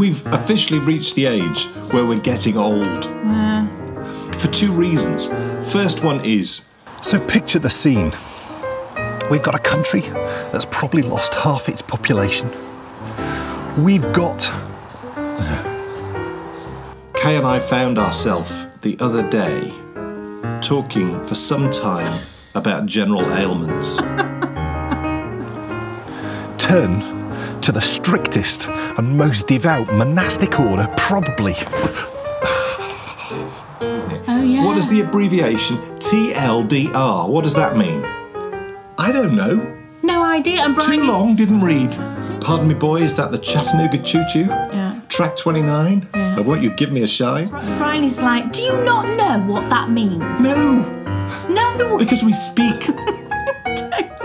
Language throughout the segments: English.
We've officially reached the age where we're getting old. For two reasons. First one is So picture the scene. We've got a country that's probably lost half its population. We've got Kay and I found ourselves the other day talking for some time about general ailments. turn to the strictest and most devout monastic order, probably. Oh yeah. What is the abbreviation TLDR? What does that mean? I don't know. No idea. And Bryony Too is- long, didn't read. Pardon me, boy, is that the Chattanooga Choo Choo? Yeah. Track 29? Yeah. Of what you give me a shine? Bryony is like, do you not know what that means? No, No. because we speak.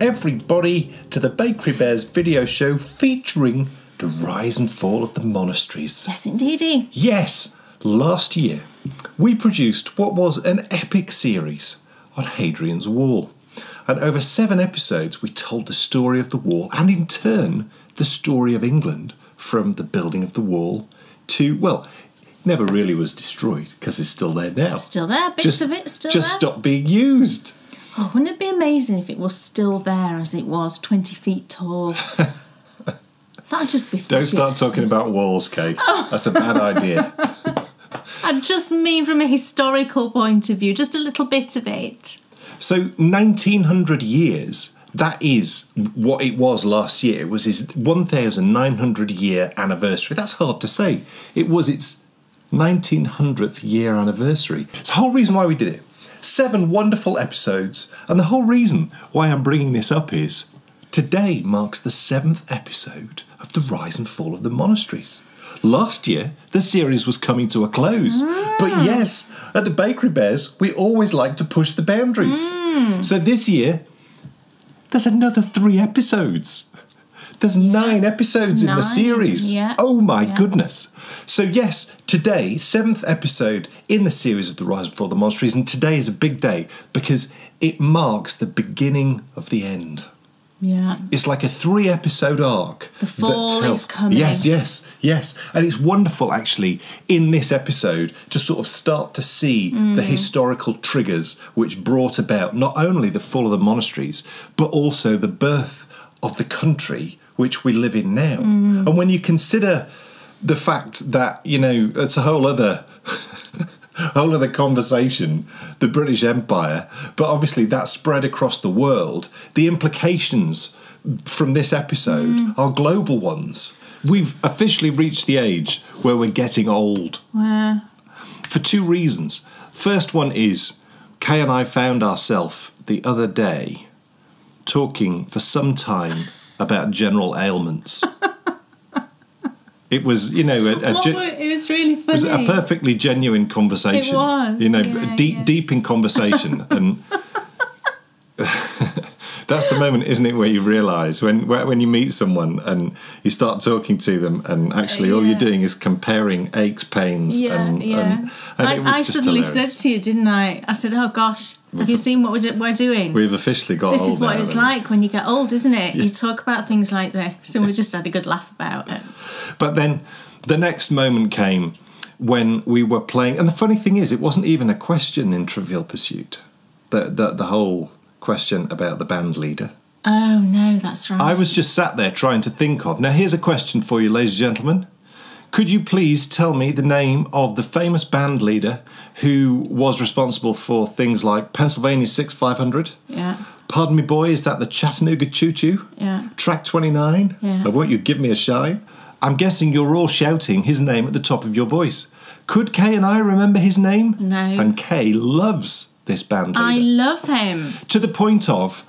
everybody, to the Bakery Bears video show featuring the rise and fall of the monasteries. yes, indeedy. Yes, last year we produced what was an epic series on Hadrian's Wall. And over seven episodes, we told the story of the wall and, in turn, the story of England from the building of the wall to, well, never really was destroyed because it's still there now. Still there. Bits just, of it still just there. stopped being used. Oh, wouldn't it be amazing if it was still there as it was, 20 feet tall? That'd just be Don't start talking about walls, Kate. That's a bad idea. I just mean from a historical point of view, just a little bit of it. So 1900 years. That is what it was last year. It was his 1900 year anniversary. That's hard to say. It was its 1900th year anniversary. It's the whole reason why we did it. Seven wonderful episodes, and the whole reason why I'm bringing this up is today marks the seventh episode of the rise and fall of the monasteries. Last year, the series was coming to a close. But ah. yes, at the Bakery Bears, we always like to push the boundaries. Hmm. So this year, there's another three episodes. There's nine episodes in the series. yeah, Oh my yeah. goodness. So, yes, today, seventh episode in the series of The Rise and Fall of the Monasteries, and today is a big day because it marks the beginning of the end. Yeah. It's like a three episode arc. The fall that is coming. Yes, yes, yes. And it's wonderful actually in this episode to sort of start to see Mm. the historical triggers which brought about not only the fall of the monasteries, but also the birth of the country which we live in now. Mm. And when you consider the fact that, you know, it's a whole other whole other conversation, the British Empire, but obviously that spread across the world. The implications from this episode Mm. are global ones. We've officially reached the age where we're getting old Where? for two reasons. First one is Kay and I found ourselves the other day talking for some time about general ailments. it was, you know, a, a were- it was really funny. it was a perfectly genuine conversation. It was, you know, yeah, deep, yeah. deep in conversation, and that's the moment, isn't it, where you realise when when you meet someone and you start talking to them, and actually all Yeah. you're doing is comparing aches, pains, Yeah, and yeah. and, and I, it was I suddenly hilarious. said to you, didn't I? I said, "Oh gosh, have you seen what we're, we're doing? We've officially got this is what now, it's like when you get old, isn't it? You talk about things like this, and we just had a good laugh about it. But then the next moment came when we were playing, and the funny thing is, it wasn't even a question in Trivial Pursuit. The the, the whole question about the band leader. Oh no, that's right. I was just sat there trying to think of. Now, here's a question for you, ladies and gentlemen. Could you please tell me the name of the famous band leader who was responsible for things like Pennsylvania 6500? yeah, Pardon me, boy, is that the Chattanooga Choo Choo? yeah. Track 29? Yeah. Of Won't You Give Me a Shine? I'm guessing you're all shouting his name at the top of your voice. Could Kay and I remember his name? No. And Kay loves this band leader I love him. to the point of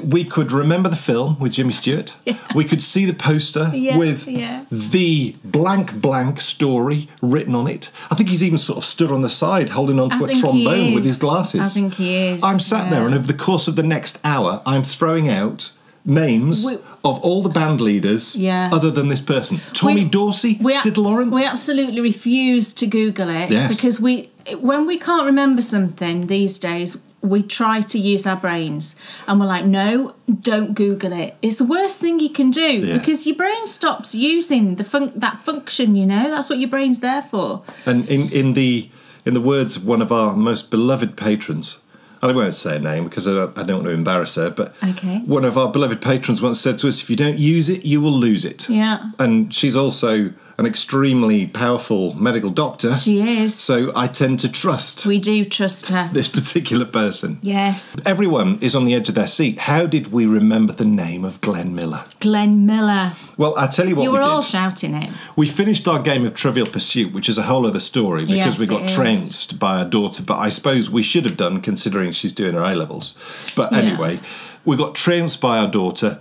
we could remember the film with Jimmy Stewart. We could see the poster Yeah, with yeah. the blank blank story written on it. I think he's even sort of stood on the side holding onto I a trombone with his glasses. I think he is, I'm sat there and over the course of the next hour I'm throwing out names We- of all the band leaders Yeah. other than this person. Tommy We- Dorsey, We, Syd Lawrence. we absolutely refuse to Google it Yes. because we when we can't remember something these days, we try to use our brains and we're like, no, don't Google it. It's the worst thing you can do Yeah. because your brain stops using the fun- that function, you know? That's what your brain's there for. And in, in the in the words of one of our most beloved patrons, I won't say a name because I don't, I don't want to embarrass her, but Okay. one of our beloved patrons once said to us, "If you don't use it, you will lose it." Yeah. And she's also an extremely powerful medical doctor, She is. so I tend to trust we do trust her. this particular person. Yes. Everyone is on the edge of their seat. How did we remember the name of Glenn Miller? Glenn Miller. Well, I tell you what You we were all shouting it. We finished our game of Trivial Pursuit, which is a whole other story because Yes, we got trounced by our daughter. But I suppose we should have done, considering she's doing her A levels. But Yeah. anyway, we got trounced by our daughter.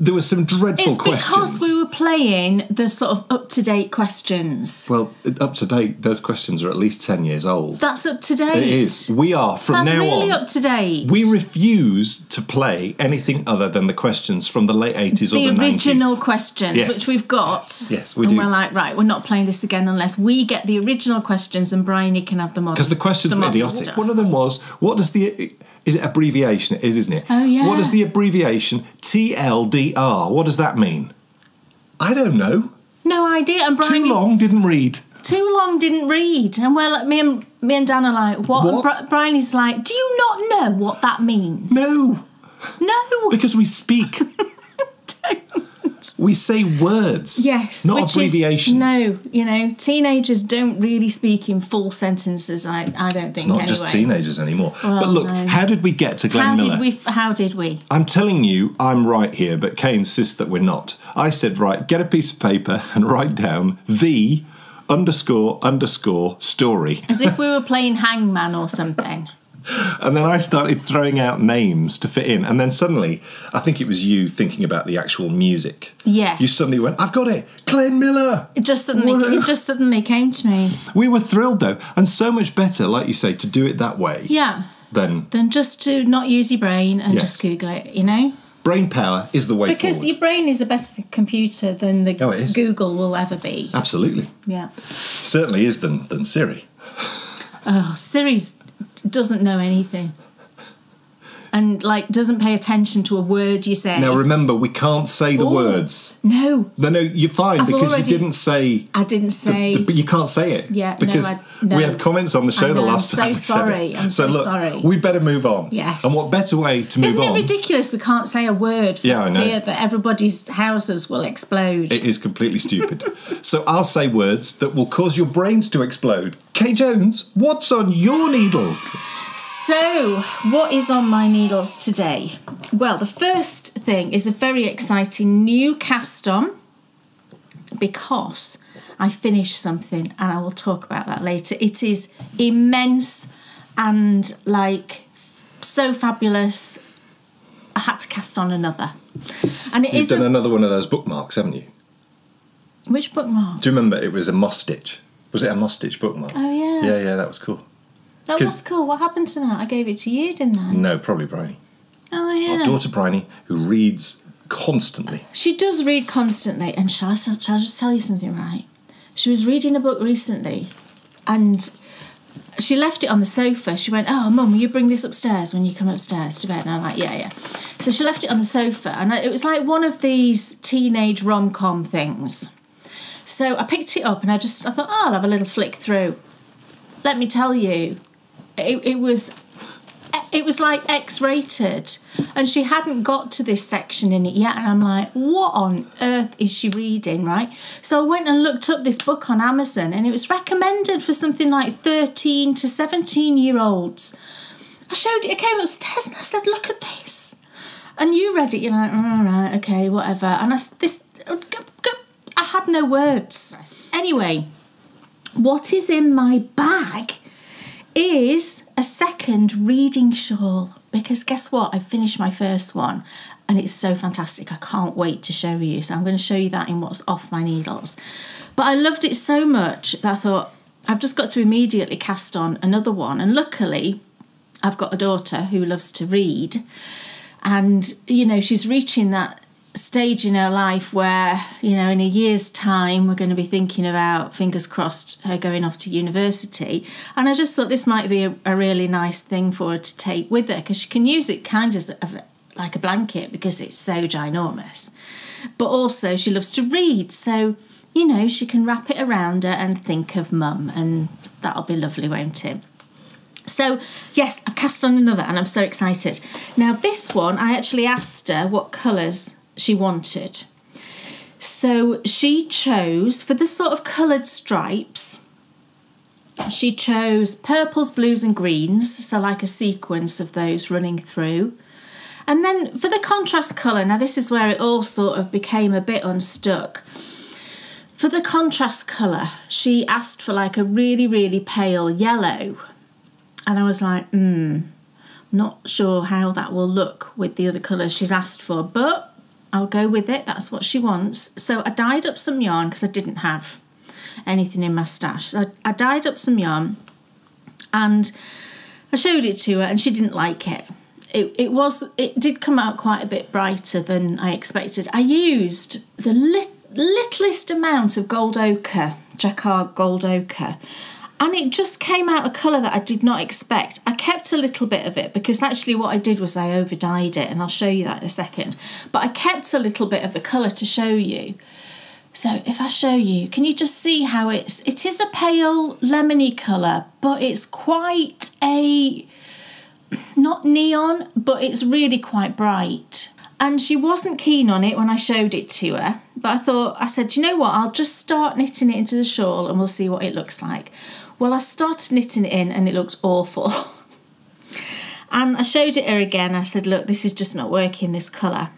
There were some dreadful It's questions. because we were playing the sort of up to date questions. Well, up to date, those questions are at least 10 years old. That's up to date. it is. We are, from That's now really on, up to date. we refuse to play anything other than the questions from the late 80s the or the original 90s. questions, Yes. which we've got. Yes, we and do. we're like, right, we're not playing this again unless we get the original questions and Bryony, you can have the model. Because the questions the were idiotic. order. One of them was, what does the is it abbreviation? It is, isn't it? Oh, yeah. What does the abbreviation TLDR? What does that mean? I don't know. No idea. And Bryony Too is long, didn't read. too long, didn't read. And like, me and me and Dan are like, what? What? Bri- Bryony is like, do you not know what that means? No, No. because we speak. we say words. Yes, not abbreviations. Is, no, you know, teenagers don't really speak in full sentences. I, I don't think. It's not anyway. just teenagers anymore. Well, but look, no. how did we get to Glenn How Miller? did we? How did we? I'm telling you, I'm right here, but Kay insists that we're not. I said, right, get a piece of paper and write down the underscore underscore story. As if we were playing Hangman or something. And then I started throwing out names to fit in. And then suddenly, I think it was you thinking about the actual music. Yeah. You suddenly went, I've got it, Glenn Miller. It just suddenly, Whoa. it just suddenly came to me. We were thrilled though, and so much better, like you say, to do it that way Yeah. than Than just to not use your brain and Yes. just Google it, you know? brain power is the way Because forward. your brain is a better computer than the Oh. Google will ever be. Absolutely. Yeah. Certainly is than, than Siri. Oh, Siri's doesn't know anything. And like doesn't pay attention to a word you say. Now remember, we can't say the Oh. words. no, No, no, you're fine I've because already- you didn't say. I didn't say. but you can't say it. Yeah, no, because I- no. we had comments on the show I the know, last I'm so time. said sorry, it. I'm so look, sorry. We better move on. Yes. And what better way to move Isn't it on? ridiculous we can't say a word for Yeah, I know. fear that everybody's houses will explode? It is completely stupid. so I'll say words that will cause your brains to explode. Kay Jones, what's on your needles? So, what is on my needles today? Well, the first thing is a very exciting new cast on because I finished something and I will talk about that later. It is immense and like so fabulous. I had to cast on another. And it You've is done a- another one of those bookmarks, haven't you? which bookmark? Do you remember it was a moss stitch? Was it a moss stitch bookmark? Oh, yeah. Yeah, yeah, that was cool. That was cool. What happened to that? I gave it to you, didn't I? No, probably Bryony. Oh yeah. Our daughter Bryony, who reads constantly. She does read constantly, and shall I, shall I just tell you something, right? She was reading a book recently, and she left it on the sofa. She went, "Oh, mum, will you bring this upstairs when you come upstairs to bed?" And I'm like, "Yeah, yeah." So she left it on the sofa, and it was like one of these teenage rom com things. So I picked it up, and I just I thought, "Oh, I'll have a little flick through." Let me tell you, it, it was it was like X-rated, and she hadn't got to this section in it yet. And I'm like, what on earth is she reading, right? So I went and looked up this book on Amazon, and it was recommended for something like 13 to 17 year olds. I showed it. I came upstairs and I said, look at this. And you read it. You're like, all right, okay, whatever. And I this, I had no words. Anyway, what is in my bag? Is a second reading shawl because guess what? I finished my first one and it's so fantastic. I can't wait to show you. So I'm going to show you that in what's off my needles. But I loved it so much that I thought I've just got to immediately cast on another one. And luckily, I've got a daughter who loves to read. And, you know, she's reaching that stage in her life where, you know, in a year's time, we're going to be thinking about, fingers crossed, her going off to university. And I just thought this might be a, a really nice thing for her to take with her because she can use it kind of like a blanket because it's so ginormous. But also, she loves to read. So, you know, she can wrap it around her and think of mum, and that'll be lovely, won't it? So, yes, I've cast on another and I'm so excited. Now, this one, I actually asked her what colours she wanted. So, she chose for the sort of coloured stripes, she chose purples, blues, and greens, so like a sequence of those running through. And then for the contrast colour, now this is where it all sort of became a bit unstuck. For the contrast colour, she asked for like a really, really pale yellow. And I was like, hmm, not sure how that will look with the other colours she's asked for, but I'll go with it. That's what she wants. So I dyed up some yarn because I didn't have anything in my stash. So I, I dyed up some yarn and I showed it to her and she didn't like it it, it was it did come out quite a bit brighter than I expected. I used the li- littlest amount of gold ochre, jacquard gold ochre, and it just came out a colour that I did not expect. I kept a little bit of it because actually what I did was I over dyed it, and I'll show you that in a second. But I kept a little bit of the colour to show you. So if I show you, can you just see how it's it is a pale lemony colour, but it's quite a not neon, but it's really quite bright. And she wasn't keen on it when I showed it to her. But I thought, I said, you know what, I'll just start knitting it into the shawl and we'll see what it looks like. Well, I started knitting it in and it looked awful. and I showed it her again. I said, look, this is just not working, this colour.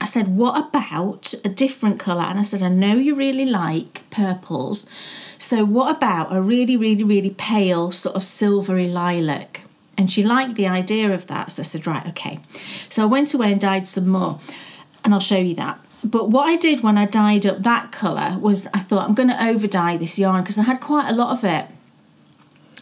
I said, what about a different colour? And I said, I know you really like purples. So, what about a really, really, really pale, sort of silvery lilac? And she liked the idea of that. So I said, right, okay. So I went away and dyed some more, and I'll show you that. But what I did when I dyed up that colour was I thought I'm going to over dye this yarn because I had quite a lot of it.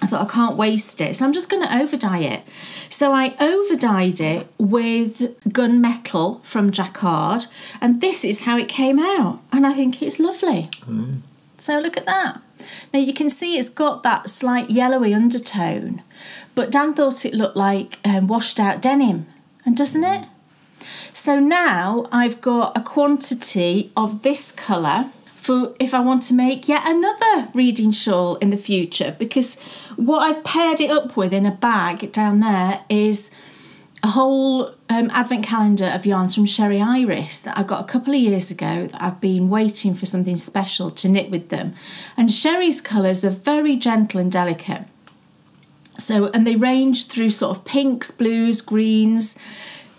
I thought I can't waste it, so I'm just going to over dye it. So I over dyed it with gunmetal from Jacquard, and this is how it came out. And I think it's lovely. Mm. So look at that. Now you can see it's got that slight yellowy undertone, but Dan thought it looked like um, washed out denim, and doesn't it? So now I've got a quantity of this colour for if I want to make yet another reading shawl in the future because what I've paired it up with in a bag down there is a whole um, advent calendar of yarns from Sherry Iris that I got a couple of years ago that I've been waiting for something special to knit with them. And Sherry's colours are very gentle and delicate. So, and they range through sort of pinks, blues, greens.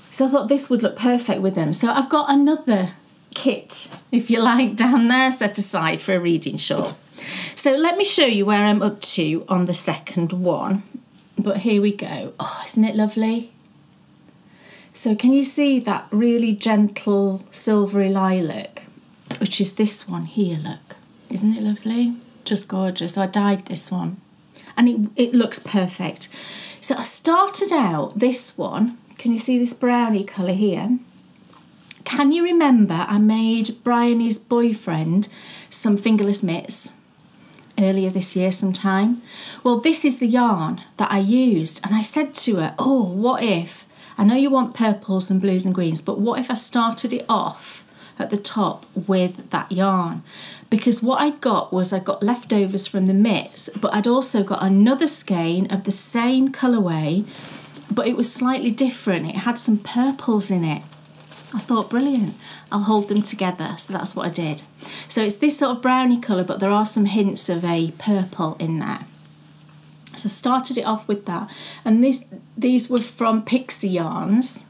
So I thought this would look perfect with them. So I've got another kit, if you like, down there set aside for a reading shawl. So let me show you where I'm up to on the second one. But here we go. Oh, isn't it lovely? So can you see that really gentle silvery lilac, which is this one here, look. Isn't it lovely? Just gorgeous. I dyed this one and it, it looks perfect. So I started out this one. Can you see this brownie colour here? Can you remember I made Bryony's boyfriend some fingerless mitts earlier this year sometime? Well, this is the yarn that I used and I said to her, oh, what if I know you want purples and blues and greens, but what if I started it off at the top with that yarn? Because what I got was I got leftovers from the mitts, but I'd also got another skein of the same colourway, but it was slightly different. It had some purples in it. I thought, brilliant, I'll hold them together. So that's what I did. So it's this sort of brownie colour, but there are some hints of a purple in there. So I started it off with that. And this these were from Pixie Yarns.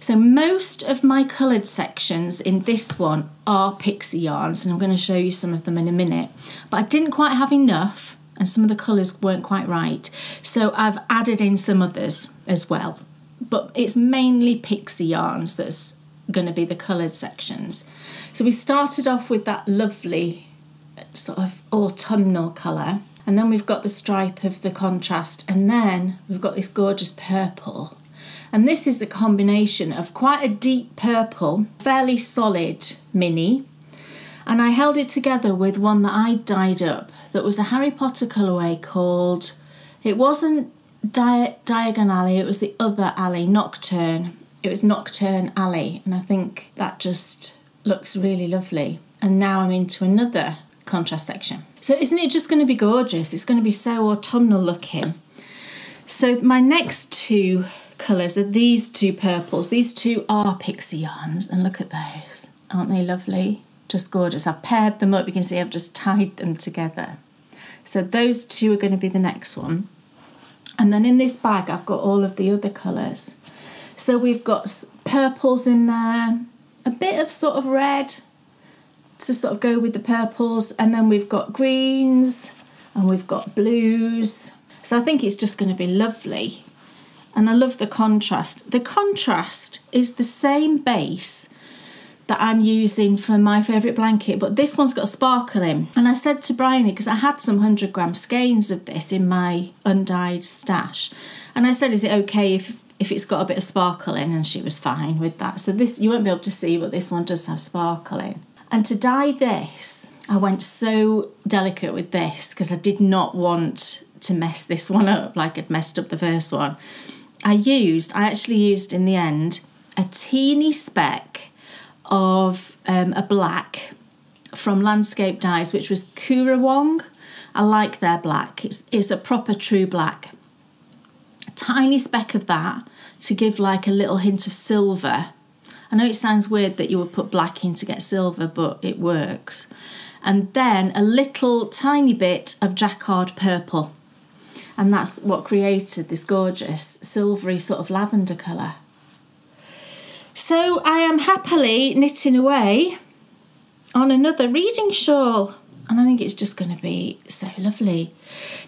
So most of my coloured sections in this one are Pixie Yarns, and I'm going to show you some of them in a minute. But I didn't quite have enough, and some of the colours weren't quite right. So I've added in some others as well. But it's mainly Pixie Yarns that's going to be the coloured sections. So we started off with that lovely sort of autumnal colour and then we've got the stripe of the contrast, and then we've got this gorgeous purple. And this is a combination of quite a deep purple, fairly solid mini, and I held it together with one that I dyed up that was a Harry Potter colourway called. It wasn't Di- Diagon Alley, it was the other alley, Knockturn. It was Knockturn Alley, and I think that just looks really lovely. And now I'm into another contrast section. So, isn't it just going to be gorgeous? It's going to be so autumnal looking. So, my next two colours are these two purples. These two are pixie yarns, and look at those. Aren't they lovely? Just gorgeous. I've paired them up. You can see I've just tied them together. So, those two are going to be the next one. And then in this bag, I've got all of the other colours. So, we've got purples in there, a bit of sort of red to sort of go with the purples, and then we've got greens and we've got blues. So I think it's just going to be lovely. And I love the contrast. The contrast is the same base that I'm using for my favourite blanket, but this one's got sparkle in. And I said to Bryony, because I had some 100 gram skeins of this in my undyed stash, and I said, Is it okay if if it's got a bit of sparkle in? And she was fine with that. So this you won't be able to see, but this one does have sparkle in. And to dye this, I went so delicate with this because I did not want to mess this one up like I'd messed up the first one. I used, I actually used in the end, a teeny speck of um, a black from Landscape Dyes, which was Kurawong. I like their black. It's, it's a proper true black. A tiny speck of that to give like a little hint of silver. I know it sounds weird that you would put black in to get silver, but it works. And then a little tiny bit of jacquard purple. And that's what created this gorgeous silvery sort of lavender colour. So I am happily knitting away on another reading shawl, and I think it's just going to be so lovely.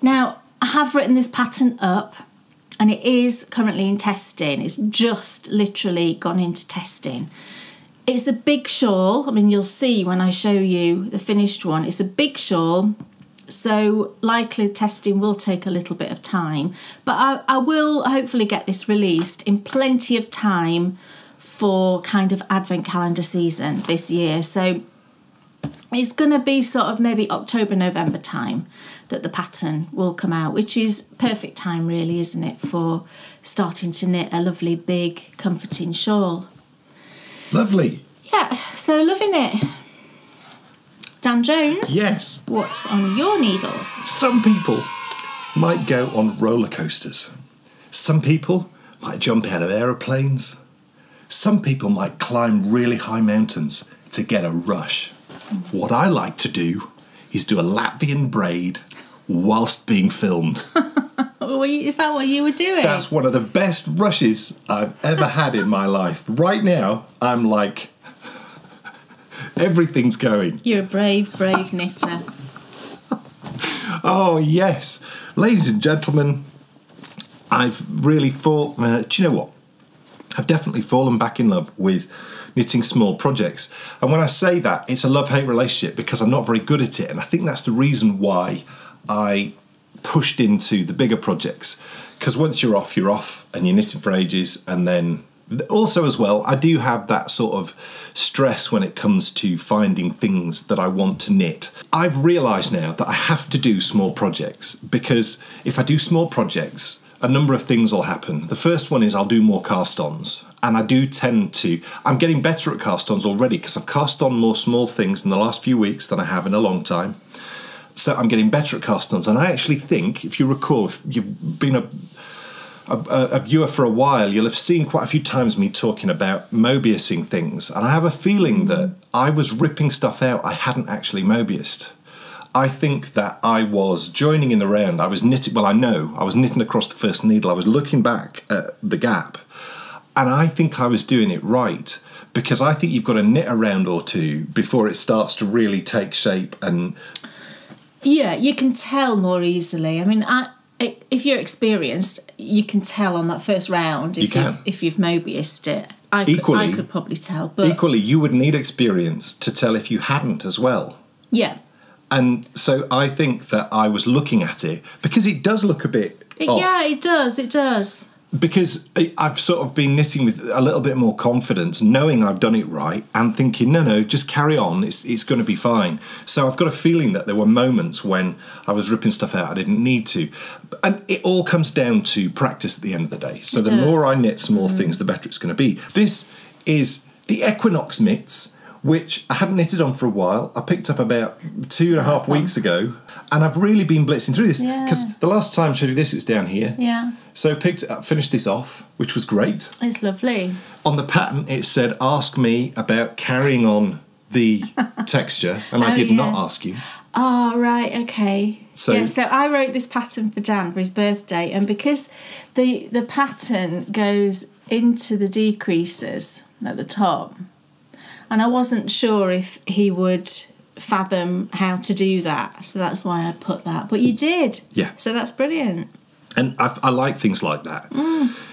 Now, I have written this pattern up, and it is currently in testing. It's just literally gone into testing. It's a big shawl. I mean, you'll see when I show you the finished one. It's a big shawl, so likely testing will take a little bit of time, but I, I will hopefully get this released in plenty of time for kind of advent calendar season this year. So it's going to be sort of maybe October, November time that the pattern will come out, which is perfect time, really, isn't it, for starting to knit a lovely, big, comforting shawl. Lovely. Yeah, so loving it. Dan Jones? Yes. What's on your needles? Some people might go on roller coasters. Some people might jump out of aeroplanes. Some people might climb really high mountains to get a rush. What I like to do is do a Latvian braid whilst being filmed. Is that what you were doing? That's one of the best rushes I've ever had in my life. Right now, I'm like, everything's going. You're a brave, brave knitter. Oh, yes. Ladies and gentlemen, I've really thought, Uh, do you know what? I've definitely fallen back in love with knitting small projects. And when I say that, it's a love hate relationship because I'm not very good at it. And I think that's the reason why I pushed into the bigger projects. Because once you're off, you're off and you're knitting for ages. And then also, as well, I do have that sort of stress when it comes to finding things that I want to knit. I've realised now that I have to do small projects because if I do small projects, a number of things will happen. The first one is I'll do more cast ons, and I do tend to. I'm getting better at cast ons already because I've cast on more small things in the last few weeks than I have in a long time. So I'm getting better at cast ons, and I actually think, if you recall, if you've been a a, a viewer for a while, you'll have seen quite a few times me talking about Mobiusing things, and I have a feeling that I was ripping stuff out I hadn't actually Mobiused. I think that I was joining in the round. I was knitting. Well, I know I was knitting across the first needle. I was looking back at the gap, and I think I was doing it right because I think you've got to knit a round or two before it starts to really take shape and Yeah, you can tell more easily. I mean, I, if you're experienced, you can tell on that first round if You can. have if you've Mobiused it. I could, Equally- I could probably tell, but equally you would need experience to tell if you hadn't as well. yeah, And so I think that I was looking at it because it does look a bit It- off. yeah, it does. It does. because I- I've sort of been knitting with a little bit more confidence, knowing I've done it right, and thinking, no, no, just carry on. It's it's going to be fine. So I've got a feeling that there were moments when I was ripping stuff out I didn't need to, and it all comes down to practice at the end of the day. So It the does. more I knit small mm. things, the better it's going to be. This is the Equinox mitts. Which I hadn't knitted on for a while. I picked up about two and a half weeks ago, and I've really been blitzing through this because Yeah. the last time I showed you this, it was down here. Yeah, So picked up, finished this off, which was great. it's lovely. On the pattern, it said, "Ask me about carrying on the texture," and I Oh, did not ask you. Oh right, okay. So- yeah, so I wrote this pattern for Dan for his birthday, and because the the pattern goes into the decreases at the top, and I wasn't sure if he would fathom how to do that, so that's why I put that. But you did, Yeah. So that's brilliant. And I, I like things like that.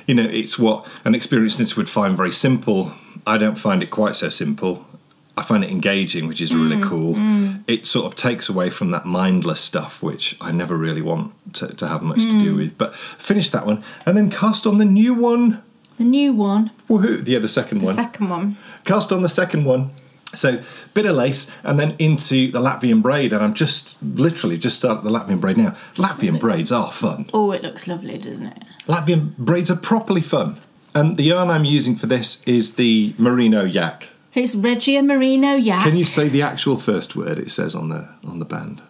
You know, it's what an experienced knitter would find very simple. I don't find it quite so simple. I find it engaging, which is really mm, cool. Mm. It sort of takes away from that mindless stuff, which I never really want to, to have much to do mm. with. But finish that one and then cast on the new one. The new one, Woohoo! Yeah, the second the one. second one. Cast on the second one. So bit of lace and then into the Latvian braid, and I'm just literally just started the Latvian braid now. Latvian braids are fun. Oh, it looks lovely, doesn't it? Latvian braids are properly fun. And the yarn I'm using for this is the Merino Yak. It's Regia Merino Yak. Can you say the actual first word it says on the on the band?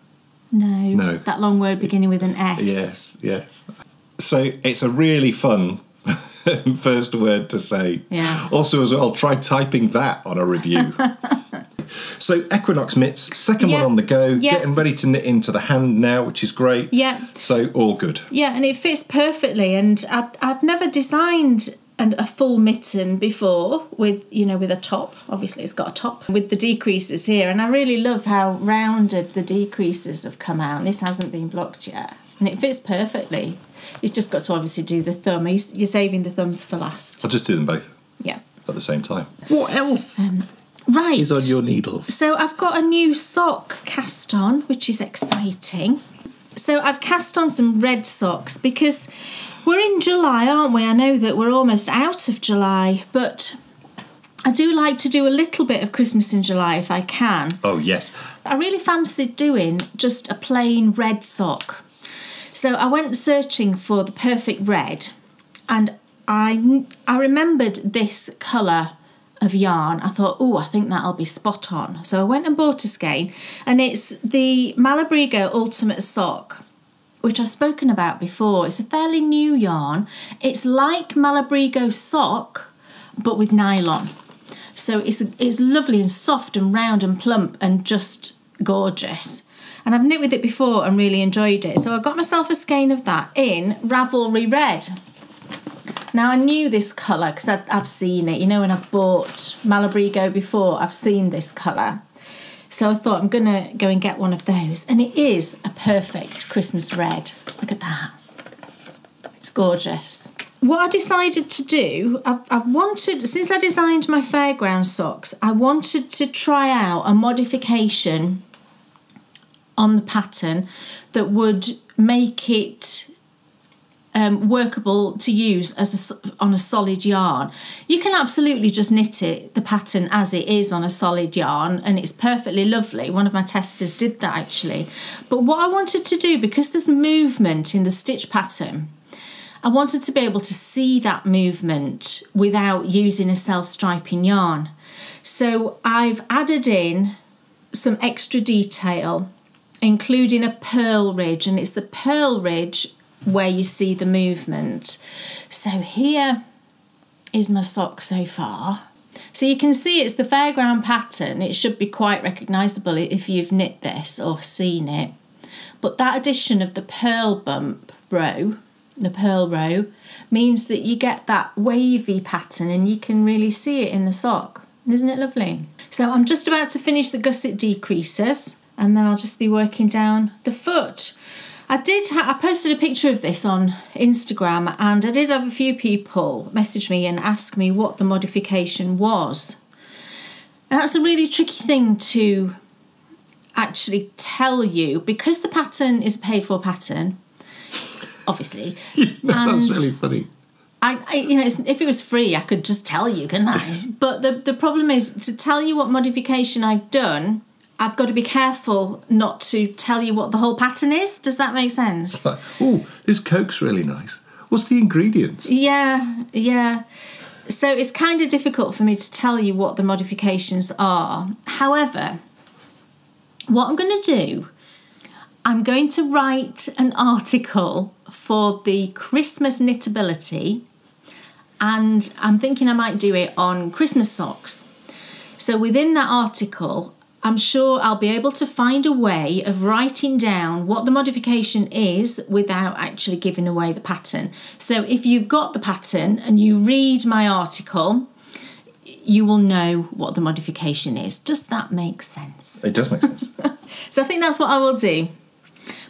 No, No. that long word beginning with an S. Yes, yes. So it's a really fun first word to say. Yeah. Also, as well, try typing that on a review. so Equinox mitts, second Yeah. one on the go, Yeah. getting ready to knit into the hand now, which is great. Yeah. So all good. Yeah, and it fits perfectly. And I, I've never designed an, a full mitten before with, you know, with a top. Obviously, it's got a top with the decreases here. And I really love how rounded the decreases have come out. And this hasn't been blocked yet. And it fits perfectly. It's just got to obviously do the thumb. You're you're saving the thumbs for last. I'll just do them both Yeah. at the same time. What else um, Right. is on your needles? So I've got a new sock cast on, which is exciting. So I've cast on some red socks because we're in July, aren't we? I know that we're almost out of July, but I do like to do a little bit of Christmas in July if I can. Oh yes. I really fancied doing just a plain red sock. So I went searching for the perfect red and I I remembered this colour of yarn. I thought, oh, I think that'll be spot on. So I went and bought a skein and it's the Malabrigo Ultimate Sock which I've spoken about before. It's a fairly new yarn. It's like Malabrigo sock, but with nylon. So it's it's lovely and soft and round and plump and just gorgeous. And I've knit with it before and really enjoyed it. So I got myself a skein of that in Ravelry Red. Now I knew this colour because I've seen it. You know, when I've bought Malabrigo before, I've seen this colour. So I thought I'm gonna go and get one of those, and it is a perfect Christmas red. Look at that. It's gorgeous. What I decided to do, I've, I've wanted, since I designed my fairground socks, I wanted to try out a modification on the pattern that would make it um, workable to use as a, on a solid yarn. You can absolutely just knit it the pattern as it is on a solid yarn, and it's perfectly lovely. One of my testers did that actually. But what I wanted to do, because there's movement in the stitch pattern, I wanted to be able to see that movement without using a self striping yarn. So I've added in some extra detail, including a purl ridge, and it's the purl ridge where you see the movement. So here is my sock so far. So you can see it's the fairground pattern. It should be quite recognisable if you've knit this or seen it. But that addition of the purl bump row, the purl row, means that you get that wavy pattern and you can really see it in the sock. Isn't it lovely? So I'm just about to finish the gusset decreases and then I'll just be working down the foot. I did. Ha- I posted a picture of this on Instagram, and I did have a few people message me and ask me what the modification was. And that's a really tricky thing to actually tell you because the pattern is a paid for pattern, obviously. That's And- really funny. I, I you know, if it was free, I could just tell you, couldn't I? But the the problem is to tell you what modification I've done. I've got to be careful not to tell you what the whole pattern is. Does that make sense? Like, oh, this Coke's really nice. What's the ingredients? Yeah, yeah. So it's kind of difficult for me to tell you what the modifications are. However, what I'm going to do, I'm going to write an article for the Christmas Knitability, and I'm thinking I might do it on Christmas socks. So within that article, I'm sure I'll be able to find a way of writing down what the modification is without actually giving away the pattern. So if you've got the pattern and you read my article, you will know what the modification is. Does that make sense? It does make sense. So I think that's what I will do.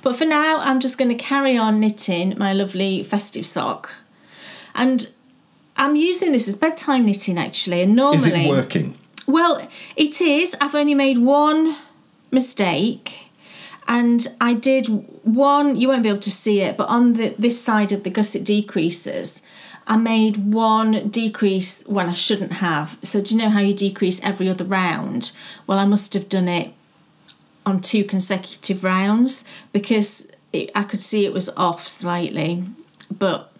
But for now, I'm just going to carry on knitting my lovely festive sock. And I'm using this as bedtime knitting actually. And normally. Is it working? Well, it is. I've only made one mistake, and I did one. You won't be able to see it, but on the this side of the gusset decreases, I made one decrease when I shouldn't have. So do you know how you decrease every other round? Well, I must have done it on two consecutive rounds because it, I could see it was off slightly, but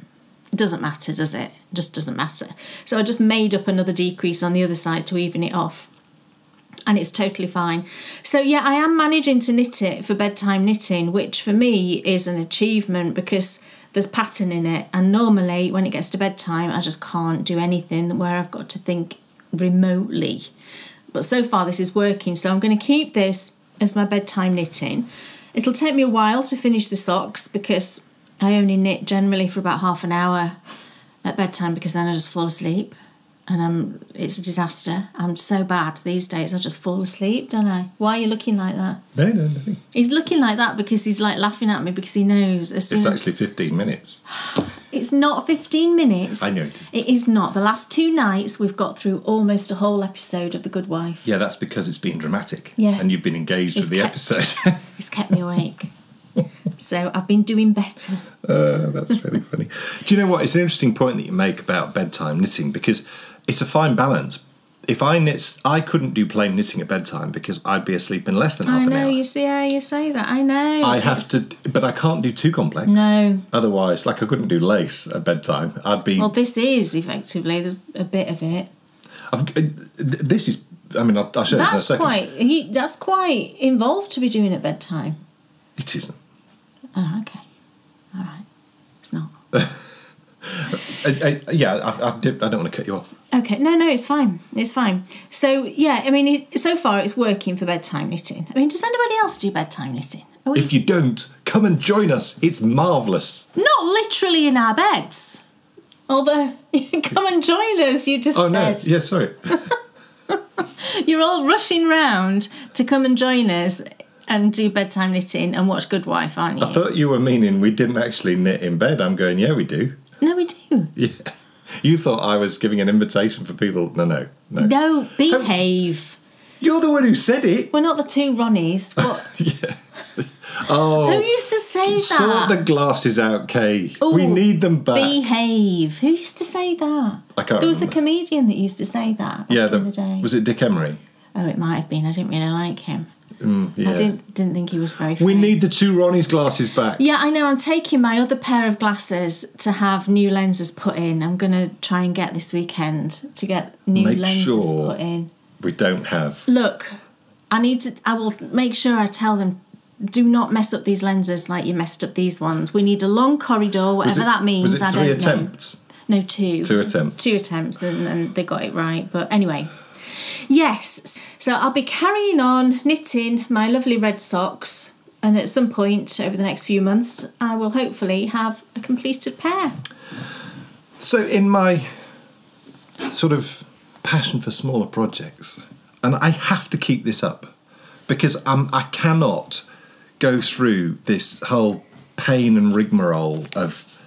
doesn't matter, does it? Just doesn't matter. So I just made up another decrease on the other side to even it off. And it's totally fine. So, yeah, I am managing to knit it for bedtime knitting, which for me is an achievement because there's pattern in it. And normally, when it gets to bedtime, I just can't do anything where I've got to think remotely. But so far, this is working. So, I'm going to keep this as my bedtime knitting. It'll take me a while to finish the socks because I only knit generally for about half an hour at bedtime because then I just fall asleep and I'm it's a disaster. I'm so bad these days. I just fall asleep, don't I? Why are you looking like that? No, no, nothing. He's looking like that because he's like laughing at me because he knows as soon It's actually 15 minutes. it's not 15 minutes. I know it isn't. It is not. The last two nights we've got through almost a whole episode of The Good Wife. Yeah, that's because it's been dramatic. Yeah. And you've been engaged It's with the kept- episode. It's kept me awake. So I've been doing better. Uh, that's really funny. Do you know what? It's an interesting point that you make about bedtime knitting because it's a fine balance. If I knit, I couldn't do plain knitting at bedtime because I'd be asleep in less than half I an hour. you see how you say that. I know. I have to, but I can't do too complex. No. Otherwise, like I couldn't do lace at bedtime. I'd be. Well, this is effectively, there's a bit of it. I've, uh, this is. I mean, I'll, I'll show you this in a That's second. quite, you, that's quite involved to be doing at bedtime. It isn't. Oh, okay. All right. It's not. Uh, uh, yeah, I've, I've dipped, I don't want to cut you off. Okay, no, no, it's fine. It's fine. So, yeah, I mean, it, so far it's working for bedtime knitting. I mean, does anybody else do bedtime knitting? We- If you don't, come and join us. It's marvellous. Not literally in our beds. Although, come and join us, you just Oh, no. said. Yeah, sorry. You're all rushing round to come and join us and do bedtime knitting and watch Good Wife, aren't you? I thought you were meaning we didn't actually knit in bed. I'm going, yeah, we do. no, we do. Yeah. You thought I was giving an invitation for people. No, no, no. No, behave. You're the one who said it. We're not the two Ronnies. What? Yeah. Oh. Who used to say Sort that? Sort the glasses out, Kay. we need them back. Behave. Who used to say that? I can't There was a comedian that used to say that. Back yeah, in the day. was it Dick Emery? Oh, it might have been. I didn't really like him. Mm, yeah. I didn't didn't think he was very. We need the two Ronnie's glasses back. Yeah, I know. I'm taking my other pair of glasses to have new lenses put in. I'm gonna try and get this weekend to get new Make lenses sure- put in. We don't have. Look, I need to. I will make sure I tell them. Do not mess up these lenses like you messed up these ones. We need a long corridor, whatever it- that means. Was it I three don't attempts? know. No, two. Two attempts. Two attempts, and, and they got it right. But anyway, yes. So I'll be carrying on knitting my lovely red socks, and at some point over the next few months, I will hopefully have a completed pair. So, in my sort of passion for smaller projects, and I have to keep this up because I'm, I cannot go through this whole pain and rigmarole of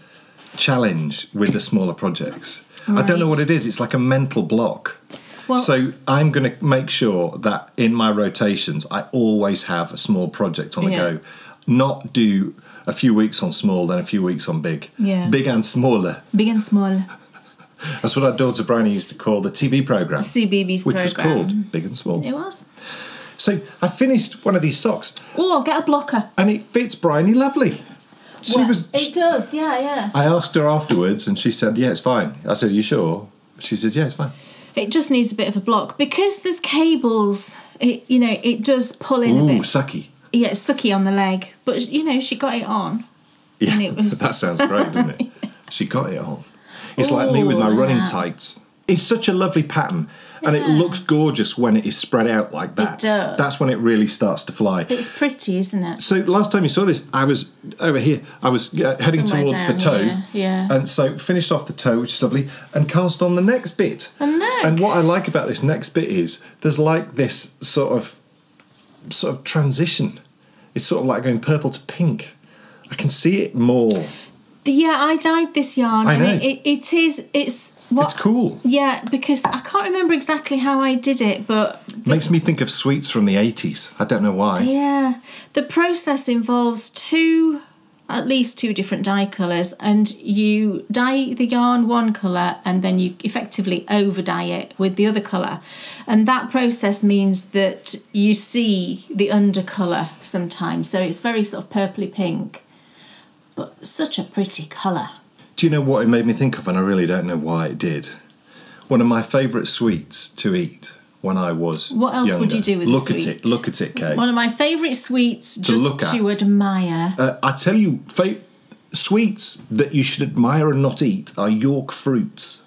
challenge with the smaller projects. I don't know what it is. It's like a mental block. Well, so I'm going to make sure that in my rotations, I always have a small project on the Yeah. go. Not do a few weeks on small, then a few weeks on big. Yeah. Big and smaller. Big and small. That's what our daughter Bryony used to call the TV program, CBeebies which was called Big and Small. It was. So I finished one of these socks, Oh, I'll get a blocker. and it fits Bryony lovely. She Well, was. It does, yeah, yeah. I asked her afterwards, and she said, "Yeah, it's fine." I said, "You sure?" She said, "Yeah, it's fine." It just needs a bit of a block because there's cables. It you know it does pull in Ooh, a bit. sucky. Yeah, it's sucky on the leg, but you know she got it on. Yeah, And it was- that sounds great, doesn't it? She got it on. It's like me with my running yeah. tights. It's such a lovely pattern, and it looks gorgeous when it is spread out like that. It does. That's when it really starts to fly. It's pretty, isn't it? So last time you saw this, I was over here. I was uh, heading Somewhere towards the toe, here, yeah. and so finished off the toe, which is lovely, and cast on the next bit. The neck. And what I like about this next bit is there's like this sort of sort of transition. It's sort of like going purple to pink. I can see it more. Yeah, I dyed this yarn, I and it, it, it is. It's what? It's cool. Yeah, because I can't remember exactly how I did it, but Makes me think of sweets from the 80s. I don't know why. yeah, the process involves two, at least two different dye colours, and you dye the yarn one colour, and then you effectively over dye it with the other colour, and that process means that you see the undercolour sometimes, so it's very sort of purpley pink, but such a pretty colour. Do you know what it made me think of? And I really don't know why it did. One of my favourite sweets to eat when I was. What else would you do with Look at it. Look at it, Kate. One of my favourite sweets just look to admire. Uh, I tell you, fa- sweets that you should admire and not eat are York fruits.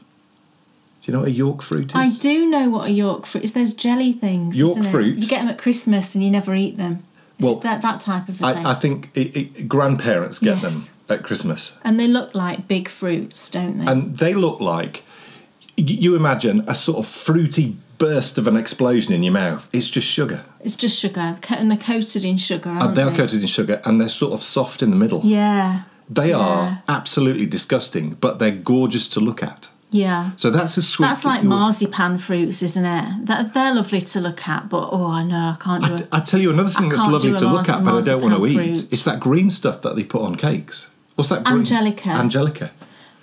Do you know what a York fruit is? I do know what a York fruit is. Those jelly things. York isn't it? fruit. You get them at Christmas and you never eat them. Is Well, it that that type of thing? I, I think it, it, grandparents get Yes. them at Christmas, and they look like big fruits, don't they? and they look like you imagine a sort of fruity burst of an explosion in your mouth. It's just sugar. it's just sugar, and they're coated in sugar, And they are they? coated in sugar, and they're sort of soft in the middle. Yeah, They Yeah. are absolutely disgusting, but they're gorgeous to look at. yeah. So that's a sweet. That's like marzipan fruits, isn't it? That they're lovely to look at, but oh, I know I can't do I, it. t- I tell you another thing I that's lovely to look at, but I don't want to marzipan eat. It's that green stuff that they put on cakes. What's that? Angelica. Angelica.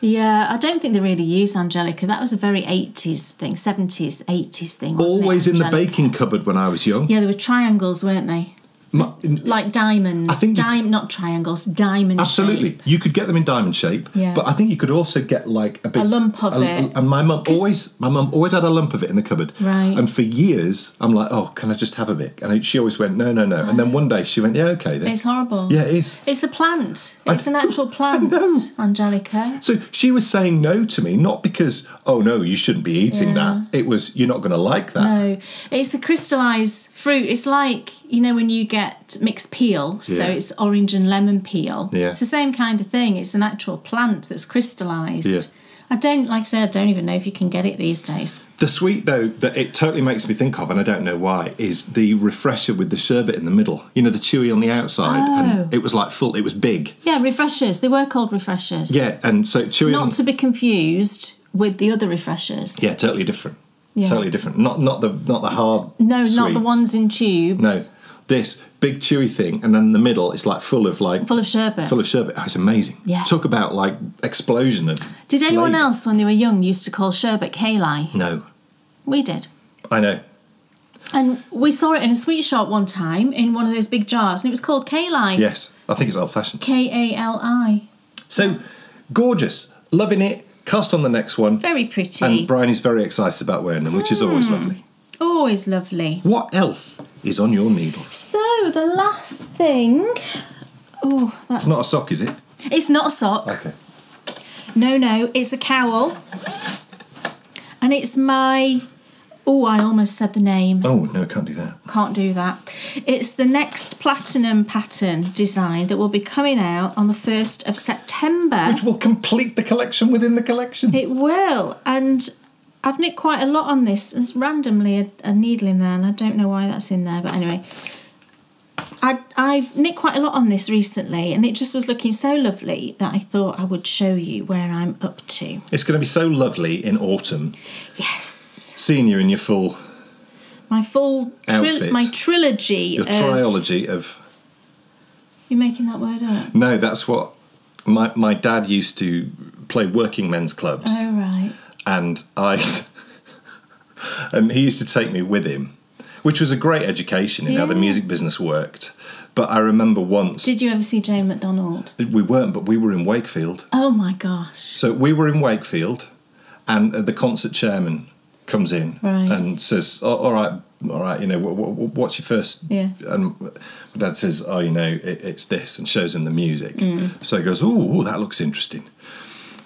Yeah, I don't think they really use Angelica. That was a very 80s thing, 70s, 80s thing. Always in the baking cupboard when I was young. Yeah, they were triangles, weren't they? Like diamond. I think you- not triangles, diamond Absolutely, shape. you could get them in diamond shape, Yeah. but I think you could also get like a big A lump of a- it. And my mum always, my mum always had a lump of it in the cupboard. Right. And for years, I'm like, oh, can I just have a bit? And she always went, no, no, no. And then one day she went, yeah, okay then. It's horrible. Yeah, it is. It's a plant. I- It's an actual plant. Angelica. So she was saying no to me, not because, oh no, you shouldn't be eating Yeah. that. It was, you're not going to like that. No, it's the crystallized fruit. It's like, you know, when you get mixed peel, so Yeah. it's orange and lemon peel. Yeah. It's the same kind of thing. It's an actual plant that's crystallized. Yeah. I don't, like I said, I don't even know if you can get it these days. The sweet, though, that it totally makes me think of, and I don't know why, is the refresher with the sherbet in the middle. You know, the chewy on the outside. Oh. And it was like full, it was big. Yeah, refreshers. They were called refreshers. Yeah, and so chewy on. Not to be confused with the other refreshers. Yeah, totally different. Yeah. Totally different. Not not the not the hard. No, not the ones in tubes. No, this big chewy thing, and then the middle is like full of like Full of sherbet. full of sherbet. Oh, it's amazing. Yeah. Talk about like explosion of. Did anyone flavour. else, when they were young, used to call sherbet kali? No, We did. I know. And we saw it in a sweet shop one time in one of those big jars, and it was called kali. Yes, I think it's old fashioned. K A L I. So gorgeous, loving it. Cast on the next one. Very pretty. And Brian is very excited about wearing them, which is always hmm. lovely. Always lovely. What else is on your needles? So the last thing. Oh, It's that's not a sock, is it? it's not a sock. Okay. No, no, it's a cowl. And it's my. Oh, I almost said the name. Oh no, can't do that. Can't do that. It's the next platinum pattern design that will be coming out on the 1st of September. Which will complete the collection within the collection. It will. And I've knit quite a lot on this. There's randomly a, a needle in there, and I don't know why that's in there, but anyway. I, I've knit quite a lot on this recently, and it just was looking so lovely that I thought I would show you where I'm up to. It's going to be so lovely in autumn, Yes. seeing you in your full, My full, Outfit. tril- my trilogy your of triology of. You're making that word up. No, that's what my my dad used to play working men's clubs, Oh right. And I and he used to take me with him, which was a great education in how the music business worked. But I remember once Did you ever see Jane McDonald? we weren't, but we were in Wakefield. Oh my gosh. So we were in Wakefield, and uh, the concert chairman comes in Right. and says, oh, "All right, all right, you know, wh- wh- what's your first?" Yeah. And my dad says, "Oh, you know, it, it's this," and shows him the music. Mm. So he goes, "Oh, that looks interesting."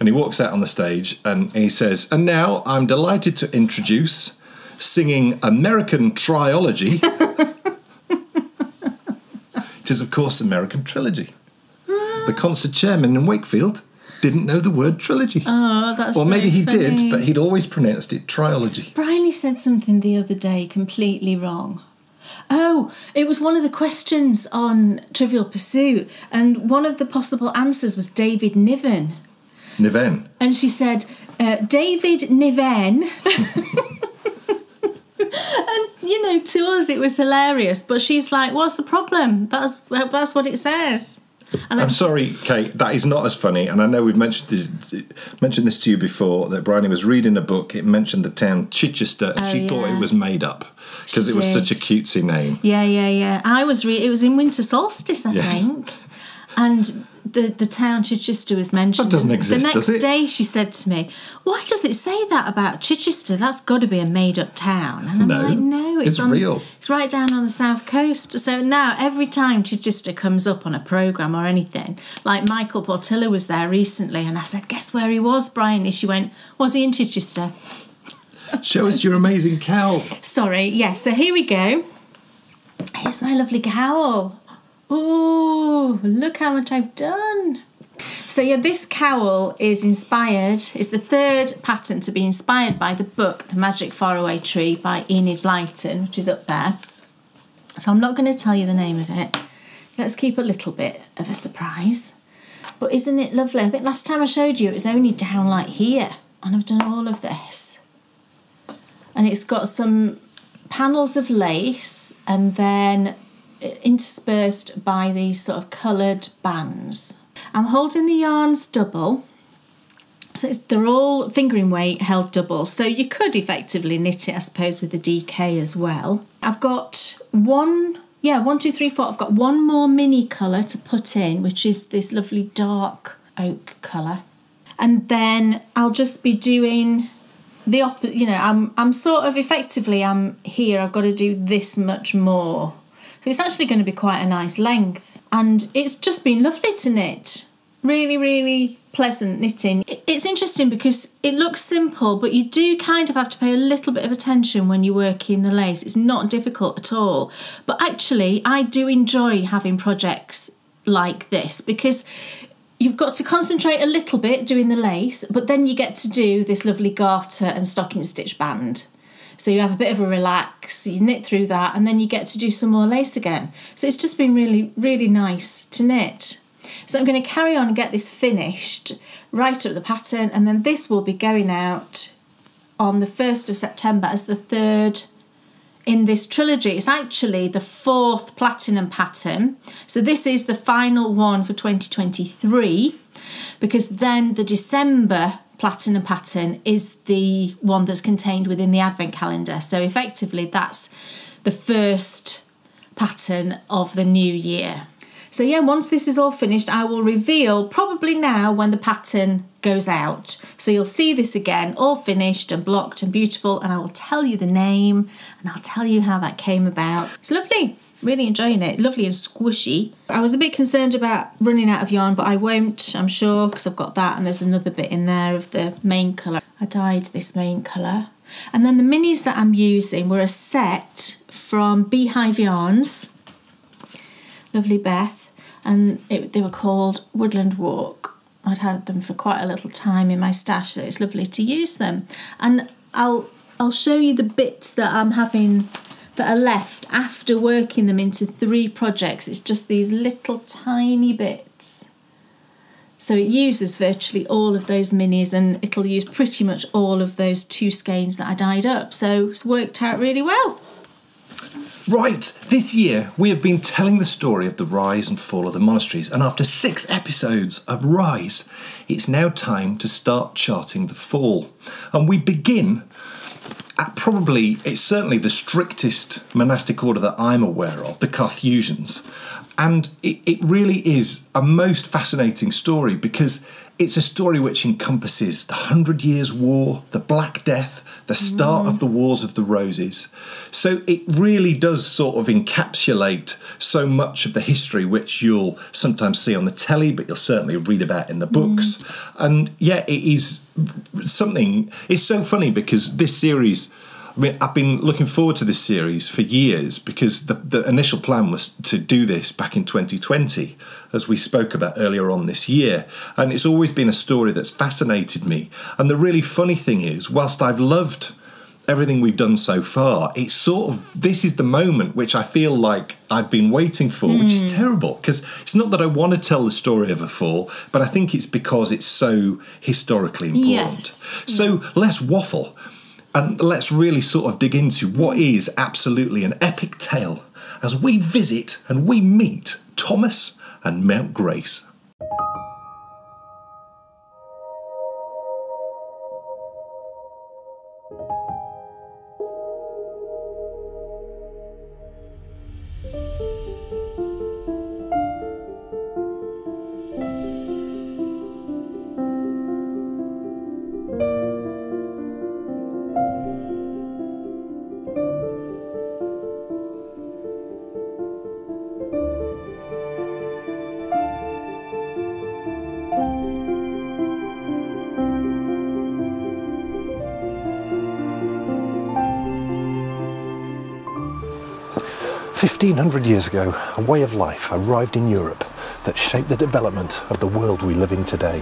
And he walks out on the stage and he says, "And now I'm delighted to introduce singing American Triology." it is, of course, American Trilogy. The concert chairman in Wakefield didn't know the word trilogy. Oh, that's. Or so maybe he funny. did, but he'd always pronounced it triology. Bryony said something the other day completely wrong. Oh, it was one of the questions on Trivial Pursuit, and one of the possible answers was David Niven. Niven. And she said, uh, David Niven. and, you know, to us it was hilarious, but she's like, what's the problem? That's, that's what it says. And I'm sorry, Kate. That is not as funny. And I know we've mentioned this, mentioned this to you before. That Bryony was reading a book. It mentioned the town Chichester, and Oh, she thought it was made up because it was did. such a cutesy name. Yeah, yeah, yeah. I was re- it was in winter solstice, I Yes. think. And the the town Chichester was mentioned. That doesn't exist, The next does it? day she said to me, Why does it say that about Chichester? That's gotta be a made up town. And I'm No, like, No, it's, it's on- real. It's right down on the south coast. So now every time Chichester comes up on a programme or anything, like Michael Portillo was there recently and I said, Guess where he was, Bryony? And she went, Was he in Chichester? Show us your amazing cowl. Sorry, yes, so here we go. Here's my lovely cowl. Ooh, look how much I've done. So yeah, this cowl is inspired, is the third pattern to be inspired by the book The Magic Faraway Tree by Enid Blyton, which is up there. So I'm not going to tell you the name of it. Let's keep a little bit of a surprise. But isn't it lovely? I think last time I showed you it was only down like here. And I've done all of this and it's got some panels of lace and then interspersed by these sort of coloured bands. I'm holding the yarns double. So they're all fingering weight held double. So you could effectively knit it, I suppose, with the DK as well. I've got one, yeah, one, two, three, four. I've got one more mini colour to put in, which is this lovely dark oak colour. And then I'll just be doing the op- you know i'm i'm sort of effectively i'm here i've got to do this much more so it's actually going to be quite a nice length. And it's just been lovely to knit. Really really pleasant knitting. It's interesting because it looks simple but you do kind of have to pay a little bit of attention when you're working the lace. It's not difficult at all. But actually i do enjoy having projects like this because you've got to concentrate a little bit doing the lace, but then you get to do this lovely garter and stocking stitch band. So you have a bit of a relax, you knit through that, and then you get to do some more lace again. So it's just been really, really nice to knit. So I'm going to carry on and get this finished, right up the pattern, and then this will be going out on the 1st of September as the third in this trilogy. It's actually the fourth platinum pattern. So this is the final one for 2023 because then the December platinum pattern is the one that's contained within the advent calendar. So effectively that's the first pattern of the new year. So yeah, once this is all finished, I will reveal probably now when the pattern goes out. So you'll see this again, all finished and blocked and beautiful, and I will tell you the name and I'll tell you how that came about. It's lovely. Really enjoying it. Lovely and squishy. I was a bit concerned about running out of yarn, but I won't, I'm sure, because I've got that and there's another bit in there of the main colour. I dyed this main colour. And then the minis that I'm using were a set from Beehive Yarns lovely Beth, and it, they were called Woodland Walk. I'd had them for quite a little time in my stash, so it's lovely to use them. And I'll I'll show you the bits that I'm having that are left after working them into three projects. It's just these little tiny bits. So it uses virtually all of those minis and it'll use pretty much all of those two skeins that I dyed up. So it's worked out really well. Right, this year we have been telling the story of the rise and fall of the monasteries, and after six episodes of Rise, it's now time to start charting the fall. And we begin Uh, probably, it's certainly the strictest monastic order that I'm aware of, the Carthusians. And it, it really is a most fascinating story because it's a story which encompasses the Hundred Years' War, the Black Death, the start of the Wars of the Roses. So it really does sort of encapsulate so much of the history which you'll sometimes see on the telly, but you'll certainly read about in the books. And yeah, it is something. It's so funny because this series. I mean, I've been looking forward to this series for years because the, the initial plan was to do this back in 2020, as we spoke about earlier on this year. And it's always been a story that's fascinated me. And the really funny thing is, whilst I've loved everything we've done so far, it's sort of this is the moment which I feel like I've been waiting for, which is hmm. terrible because it's not that I want to tell the story of a fall, but I think it's because it's so historically important. Yes. So let's waffle and let's really sort of dig into what is absolutely an epic tale as we visit and we meet Thomas and Mount Grace. Fifteen hundred years ago, a way of life arrived in Europe that shaped the development of the world we live in today.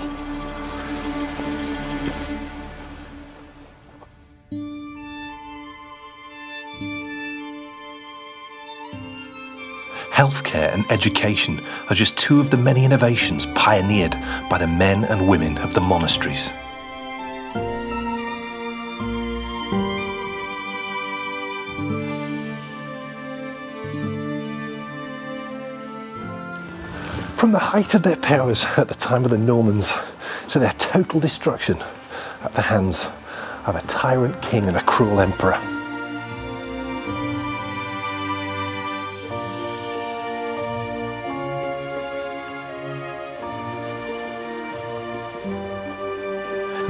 Healthcare and education are just two of the many innovations pioneered by the men and women of the monasteries. From the height of their powers at the time of the Normans to their total destruction at the hands of a tyrant king and a cruel emperor.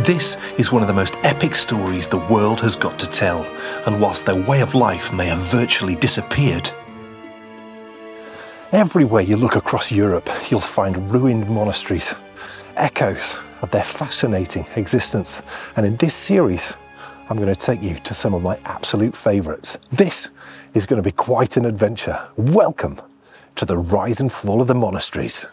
This is one of the most epic stories the world has got to tell, and whilst their way of life may have virtually disappeared, everywhere you look across Europe, you'll find ruined monasteries, echoes of their fascinating existence. And in this series, I'm going to take you to some of my absolute favourites. This is going to be quite an adventure. Welcome to the rise and fall of the monasteries.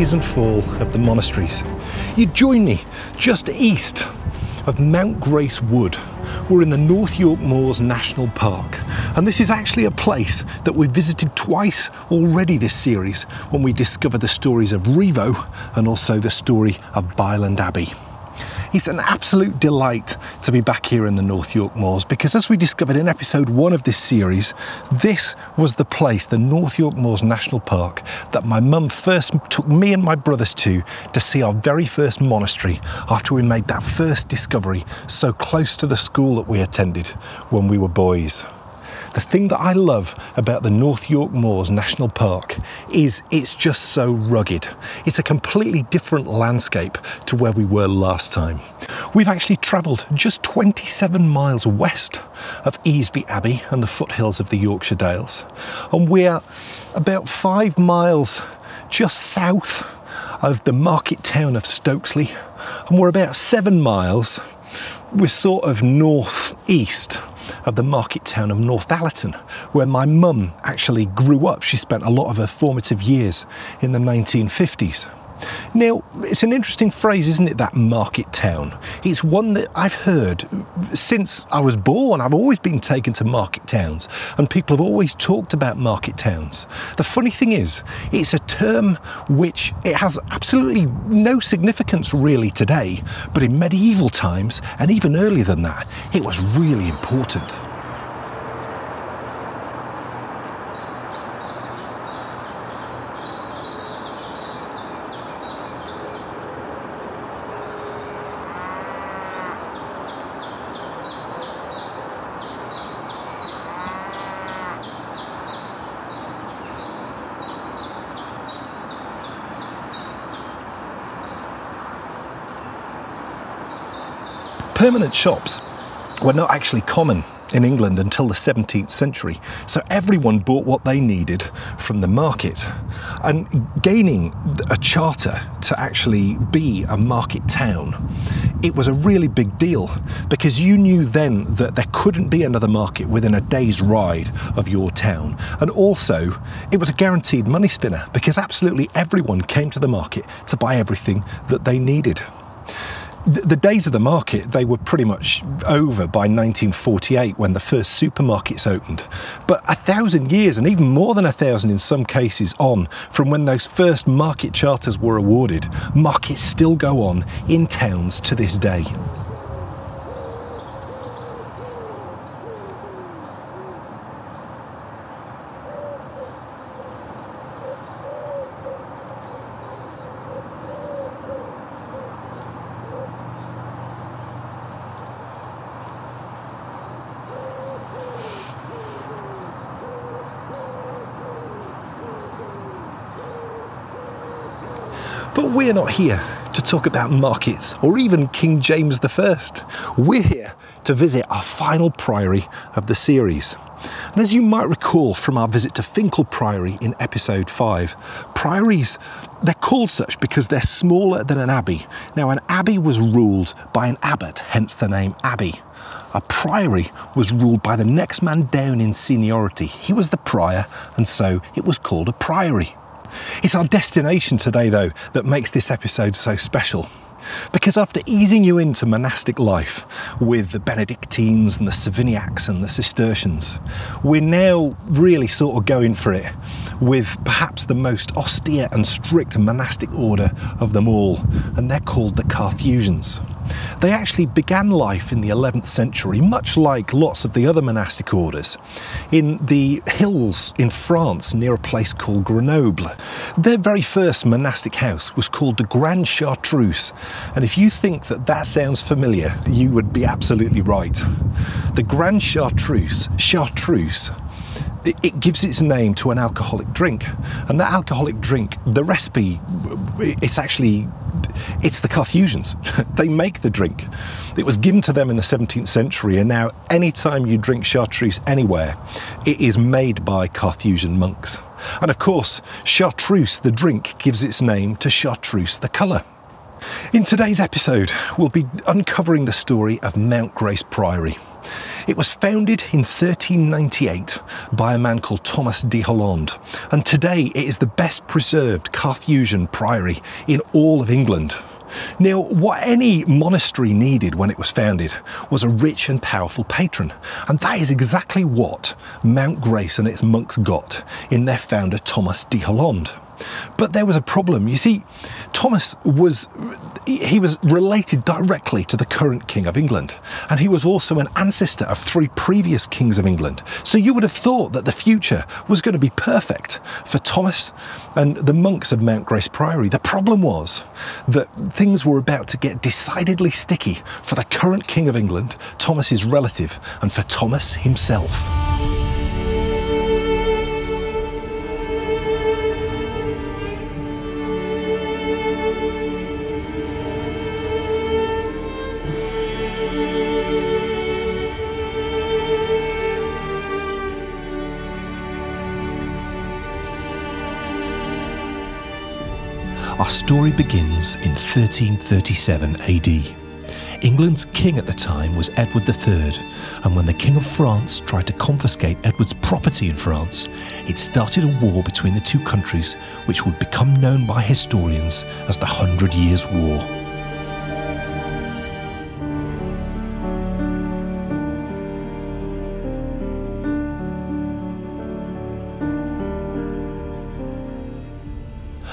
Rise and fall of the monasteries. You join me just east of Mount Grace Wood. We're in the North York Moors National Park, and this is actually a place that we visited twice already this series when we discovered the stories of Rievaulx and also the story of Byland Abbey. It's an absolute delight to be back here in the North York Moors because, as we discovered in episode one of this series, this was the place, the North York Moors National Park, that my mum first took me and my brothers to to see our very first monastery after we made that first discovery so close to the school that we attended when we were boys. The thing that I love about the North York Moors National Park is it's just so rugged. It's a completely different landscape to where we were last time. We've actually travelled just 27 miles west of Easby Abbey and the foothills of the Yorkshire Dales, and we're about five miles just south of the market town of Stokesley, and we're about seven miles, we're sort of northeast of the market town of Northallerton, where my mum actually grew up. She spent a lot of her formative years in the 1950s. Now, it's an interesting phrase, isn't it, that market town? It's one that I've heard since I was born. I've always been taken to market towns, and people have always talked about market towns. The funny thing is, it's a term which it has absolutely no significance really today, but in medieval times, and even earlier than that, it was really important. Permanent shops were not actually common in England until the 17th century, so everyone bought what they needed from the market. And gaining a charter to actually be a market town, it was a really big deal because you knew then that there couldn't be another market within a day's ride of your town. And also, it was a guaranteed money spinner because absolutely everyone came to the market to buy everything that they needed the days of the market they were pretty much over by 1948 when the first supermarkets opened. But a thousand years and even more than a thousand in some cases on from when those first market charters were awarded markets still go on in towns to this day But we're not here to talk about markets or even King James I. We're here to visit our final priory of the series. And as you might recall from our visit to Finchale Priory in episode 5, priories, they're called such because they're smaller than an abbey. Now, an abbey was ruled by an abbot, hence the name abbey. A priory was ruled by the next man down in seniority. He was the prior, and so it was called a priory. It's our destination today, though, that makes this episode so special. Because after easing you into monastic life with the Benedictines and the Savigniacs and the Cistercians, we're now really sort of going for it with perhaps the most austere and strict monastic order of them all, and they're called the Carthusians. They actually began life in the 11th century, much like lots of the other monastic orders, in the hills in France near a place called Grenoble. Their very first monastic house was called the Grand Chartreuse, and if you think that that sounds familiar, you would be absolutely right. The Grand Chartreuse, Chartreuse, it gives its name to an alcoholic drink. And that alcoholic drink the recipe it's actually it's the carthusians. They make the drink. It was given to them in the 17th century and now anytime you drink chartreuse anywhere it is made by carthusian monks. And of course chartreuse the drink gives its name to chartreuse the colour. In today's episode, we'll be uncovering the story of Mount Grace Priory. It was founded in 1398 by a man called Thomas de Holland, and today it is the best preserved Carthusian priory in all of England. Now, what any monastery needed when it was founded was a rich and powerful patron, and that is exactly what Mount Grace and its monks got in their founder Thomas de Holland. But there was a problem. You see, Thomas was he was related directly to the current king of England, and he was also an ancestor of three previous kings of England. So you would have thought that the future was going to be perfect for Thomas and the monks of Mount Grace Priory. The problem was that things were about to get decidedly sticky for the current king of England, Thomas's relative, and for Thomas himself. Story begins in 1337 AD. England's king at the time was Edward III, and when the King of France tried to confiscate Edward's property in France, it started a war between the two countries, which would become known by historians as the Hundred Years' War.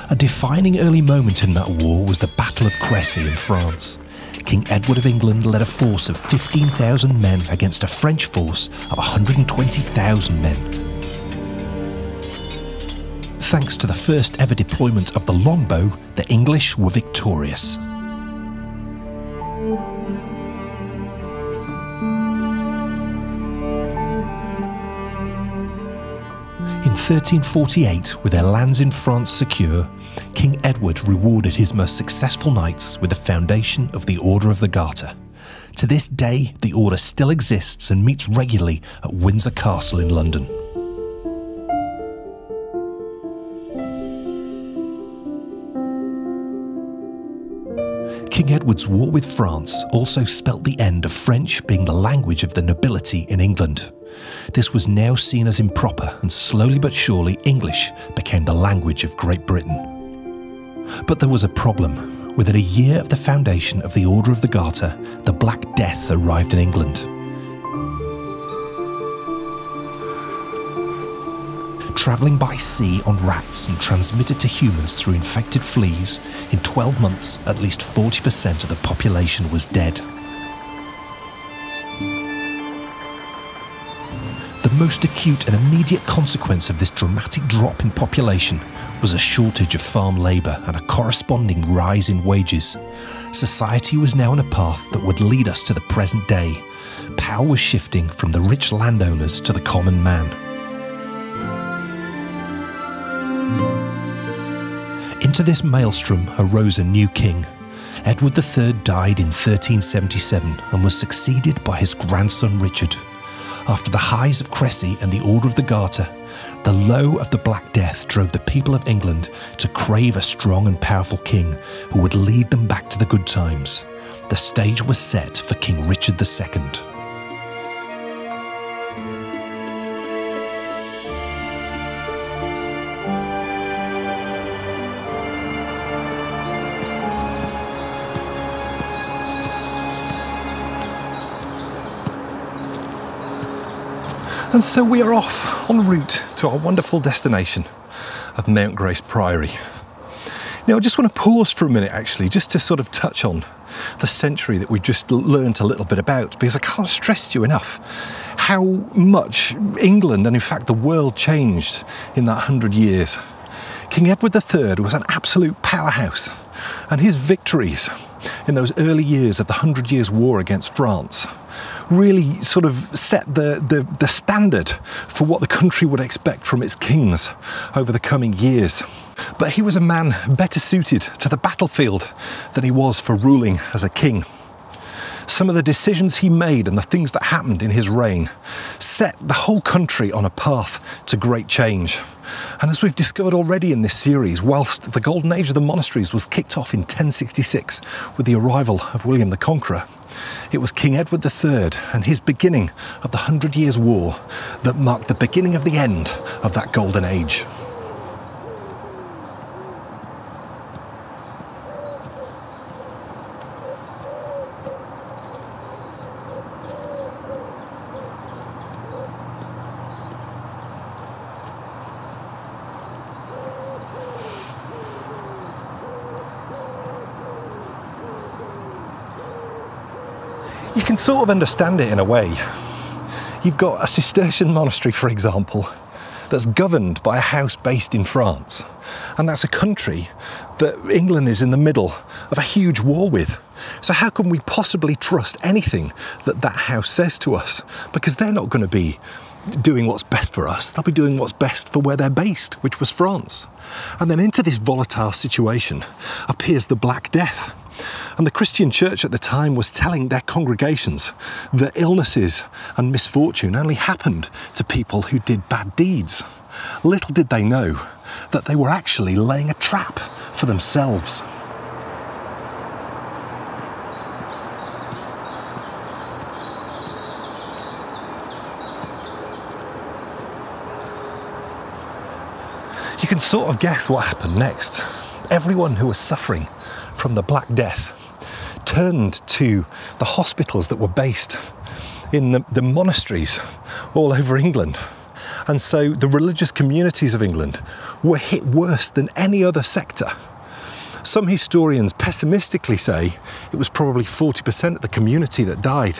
A defining early moment in that war was the Battle of Crecy in France. King Edward of England led a force of 15,000 men against a French force of 120,000 men. Thanks to the first ever deployment of the longbow, the English were victorious. In 1348, with their lands in France secure, King Edward rewarded his most successful knights with the foundation of the Order of the Garter. To this day, the order still exists and meets regularly at Windsor Castle in London. King Edward's war with France also spelt the end of French being the language of the nobility in England. This was now seen as improper, and slowly but surely, English became the language of Great Britain. But there was a problem. Within a year of the foundation of the Order of the Garter, the Black Death arrived in England. Travelling by sea on rats and transmitted to humans through infected fleas, in 12 months, at least 40% of the population was dead. The most acute and immediate consequence of this dramatic drop in population was a shortage of farm labour and a corresponding rise in wages. Society was now on a path that would lead us to the present day. Power was shifting from the rich landowners to the common man. Into this maelstrom arose a new king. Edward III died in 1377 and was succeeded by his grandson Richard. After the highs of Crecy and the Order of the Garter, the low of the Black Death drove the people of England to crave a strong and powerful king who would lead them back to the good times. The stage was set for King Richard II. And so we are off en route to our wonderful destination of Mount Grace Priory. Now, I just want to pause for a minute actually, just to sort of touch on the century that we've just learnt a little bit about, because I can't stress to you enough how much England and, in fact, the world changed in that hundred years. King Edward III was an absolute powerhouse, and his victories in those early years of the Hundred Years' War against France really sort of set the, the, the, standard for what the country would expect from its kings over the coming years. But he was a man better suited to the battlefield than he was for ruling as a king. Some of the decisions he made and the things that happened in his reign set the whole country on a path to great change. And as we've discovered already in this series, whilst the golden age of the monasteries was kicked off in 1066 with the arrival of William the Conqueror, it was King Edward III and his beginning of the Hundred Years' War that marked the beginning of the end of that golden age. Can sort of understand it in a way. You've got a Cistercian monastery, for example, that's governed by a house based in France. And that's a country that England is in the middle of a huge war with. So, how can we possibly trust anything that that house says to us? Because they're not going to be doing what's best for us, they'll be doing what's best for where they're based, which was France. And then into this volatile situation appears the Black Death. And the Christian church at the time was telling their congregations that illnesses and misfortune only happened to people who did bad deeds. Little did they know that they were actually laying a trap for themselves. You can sort of guess what happened next. Everyone who was suffering from the Black Death turned to the hospitals that were based in the, the monasteries all over England. And so the religious communities of England were hit worse than any other sector. Some historians pessimistically say it was probably 40% of the community that died.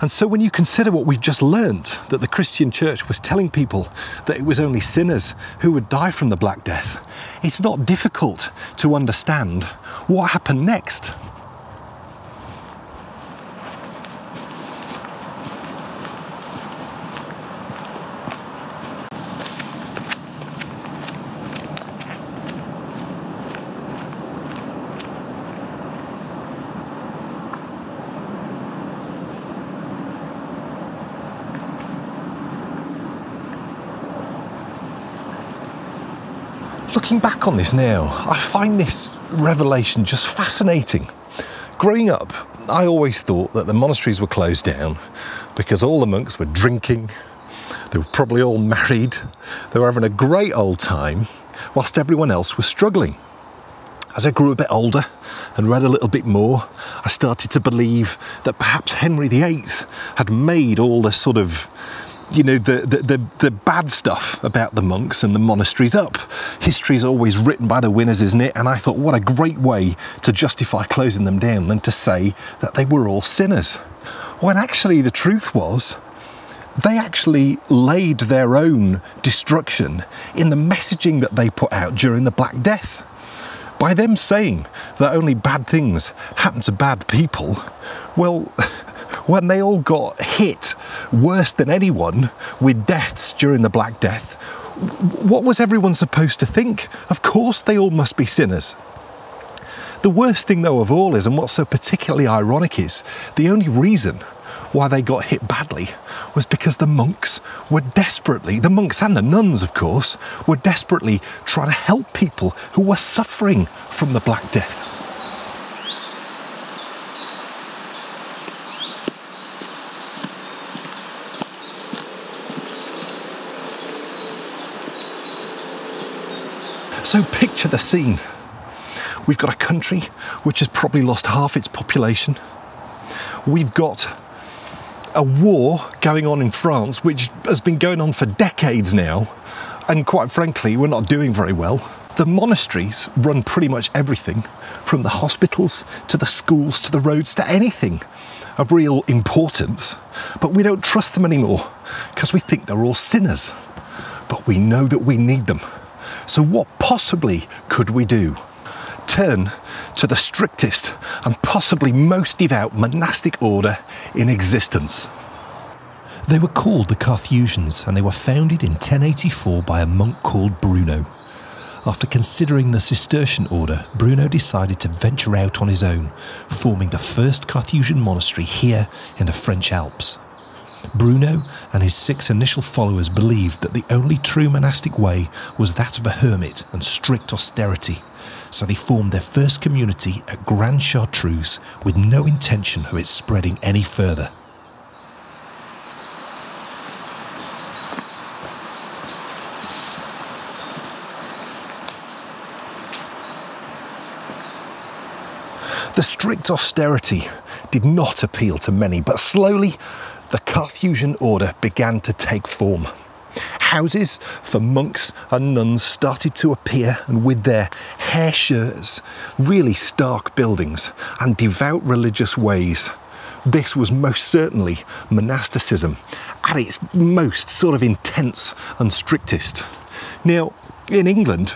And so, when you consider what we've just learnt, that the Christian church was telling people that it was only sinners who would die from the Black Death, it's not difficult to understand what happened next. Looking back on this now, I find this revelation just fascinating. Growing up, I always thought that the monasteries were closed down because all the monks were drinking, they were probably all married, they were having a great old time, whilst everyone else was struggling. As I grew a bit older and read a little bit more, I started to believe that perhaps Henry VIII had made all the sort of you know the, the, the, the, bad stuff about the monks and the monasteries up. History's always written by the winners, isn't it? And I thought, what a great way to justify closing them down than to say that they were all sinners. When actually the truth was, they actually laid their own destruction in the messaging that they put out during the Black Death. By them saying that only bad things happen to bad people, well, when they all got hit worse than anyone with deaths during the Black Death, what was everyone supposed to think? Of course, they all must be sinners. The worst thing, though, of all is, and what's so particularly ironic is, the only reason why they got hit badly was because the monks were desperately, the monks and the nuns, of course, were desperately trying to help people who were suffering from the Black Death. So picture the scene. We've got a country which has probably lost half its population. We've got a war going on in France, which has been going on for decades now, and quite frankly, we're not doing very well. The monasteries run pretty much everything from the hospitals to the schools to the roads to anything of real importance, but we don't trust them anymore because we think they're all sinners. But we know that we need them. So, what possibly could we do? Turn to the strictest and possibly most devout monastic order in existence. They were called the Carthusians and they were founded in 1084 by a monk called Bruno. After considering the Cistercian order, Bruno decided to venture out on his own, forming the first Carthusian monastery here in the French Alps. Bruno and his six initial followers believed that the only true monastic way was that of a hermit and strict austerity, so they formed their first community at Grande Chartreuse with no intention of it spreading any further. The strict austerity did not appeal to many, but slowly the Carthusian order began to take form. Houses for monks and nuns started to appear, and with their hair shirts, really stark buildings, and devout religious ways, this was most certainly monasticism at its most sort of intense and strictest. Now, in England,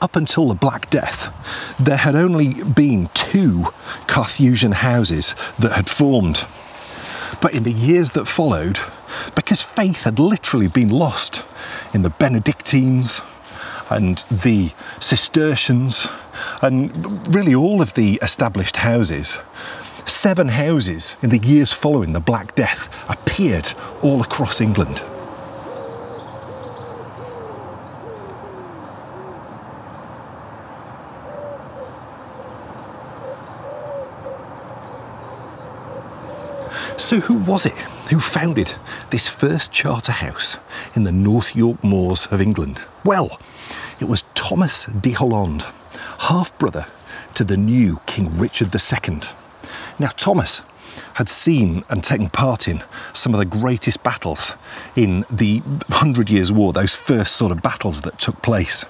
up until the Black Death, there had only been two Carthusian houses that had formed. But in the years that followed, because faith had literally been lost in the Benedictines and the Cistercians and really all of the established houses, seven houses in the years following the Black Death appeared all across England. So, who was it who founded this first charter house in the North York moors of England? Well, it was Thomas de Holland, half brother to the new King Richard II. Now, Thomas had seen and taken part in some of the greatest battles in the Hundred Years' War, those first sort of battles that took place.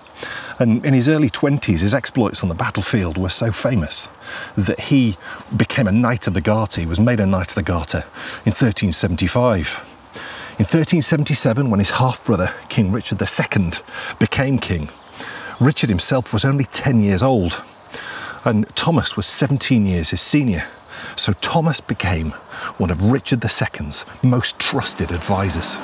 And in his early 20s, his exploits on the battlefield were so famous that he became a Knight of the Garter. He was made a Knight of the Garter in 1375. In 1377, when his half brother, King Richard II, became king, Richard himself was only 10 years old, and Thomas was 17 years his senior. So Thomas became one of Richard II's most trusted advisors.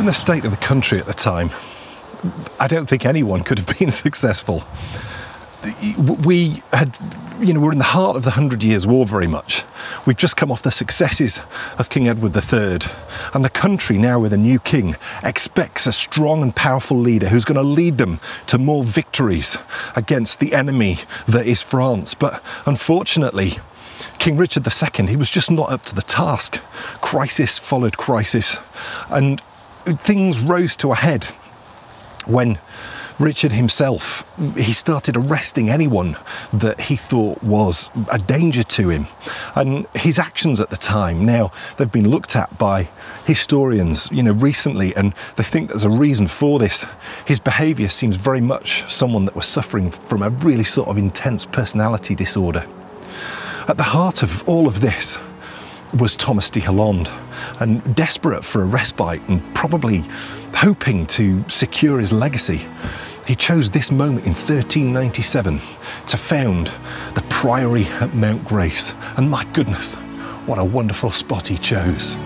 Given the state of the country at the time, I don't think anyone could have been successful. We had, you know, we're in the heart of the Hundred Years' War very much. We've just come off the successes of King Edward III, and the country now with a new king expects a strong and powerful leader who's going to lead them to more victories against the enemy that is France. But unfortunately, King Richard II, he was just not up to the task. Crisis followed crisis, and things rose to a head when Richard himself he started arresting anyone that he thought was a danger to him. And his actions at the time now they've been looked at by historians you know recently and they think there's a reason for this. His behavior seems very much someone that was suffering from a really sort of intense personality disorder. At the heart of all of this was Thomas de Holland and desperate for a respite and probably hoping to secure his legacy, he chose this moment in 1397 to found the Priory at Mount Grace. And my goodness, what a wonderful spot he chose.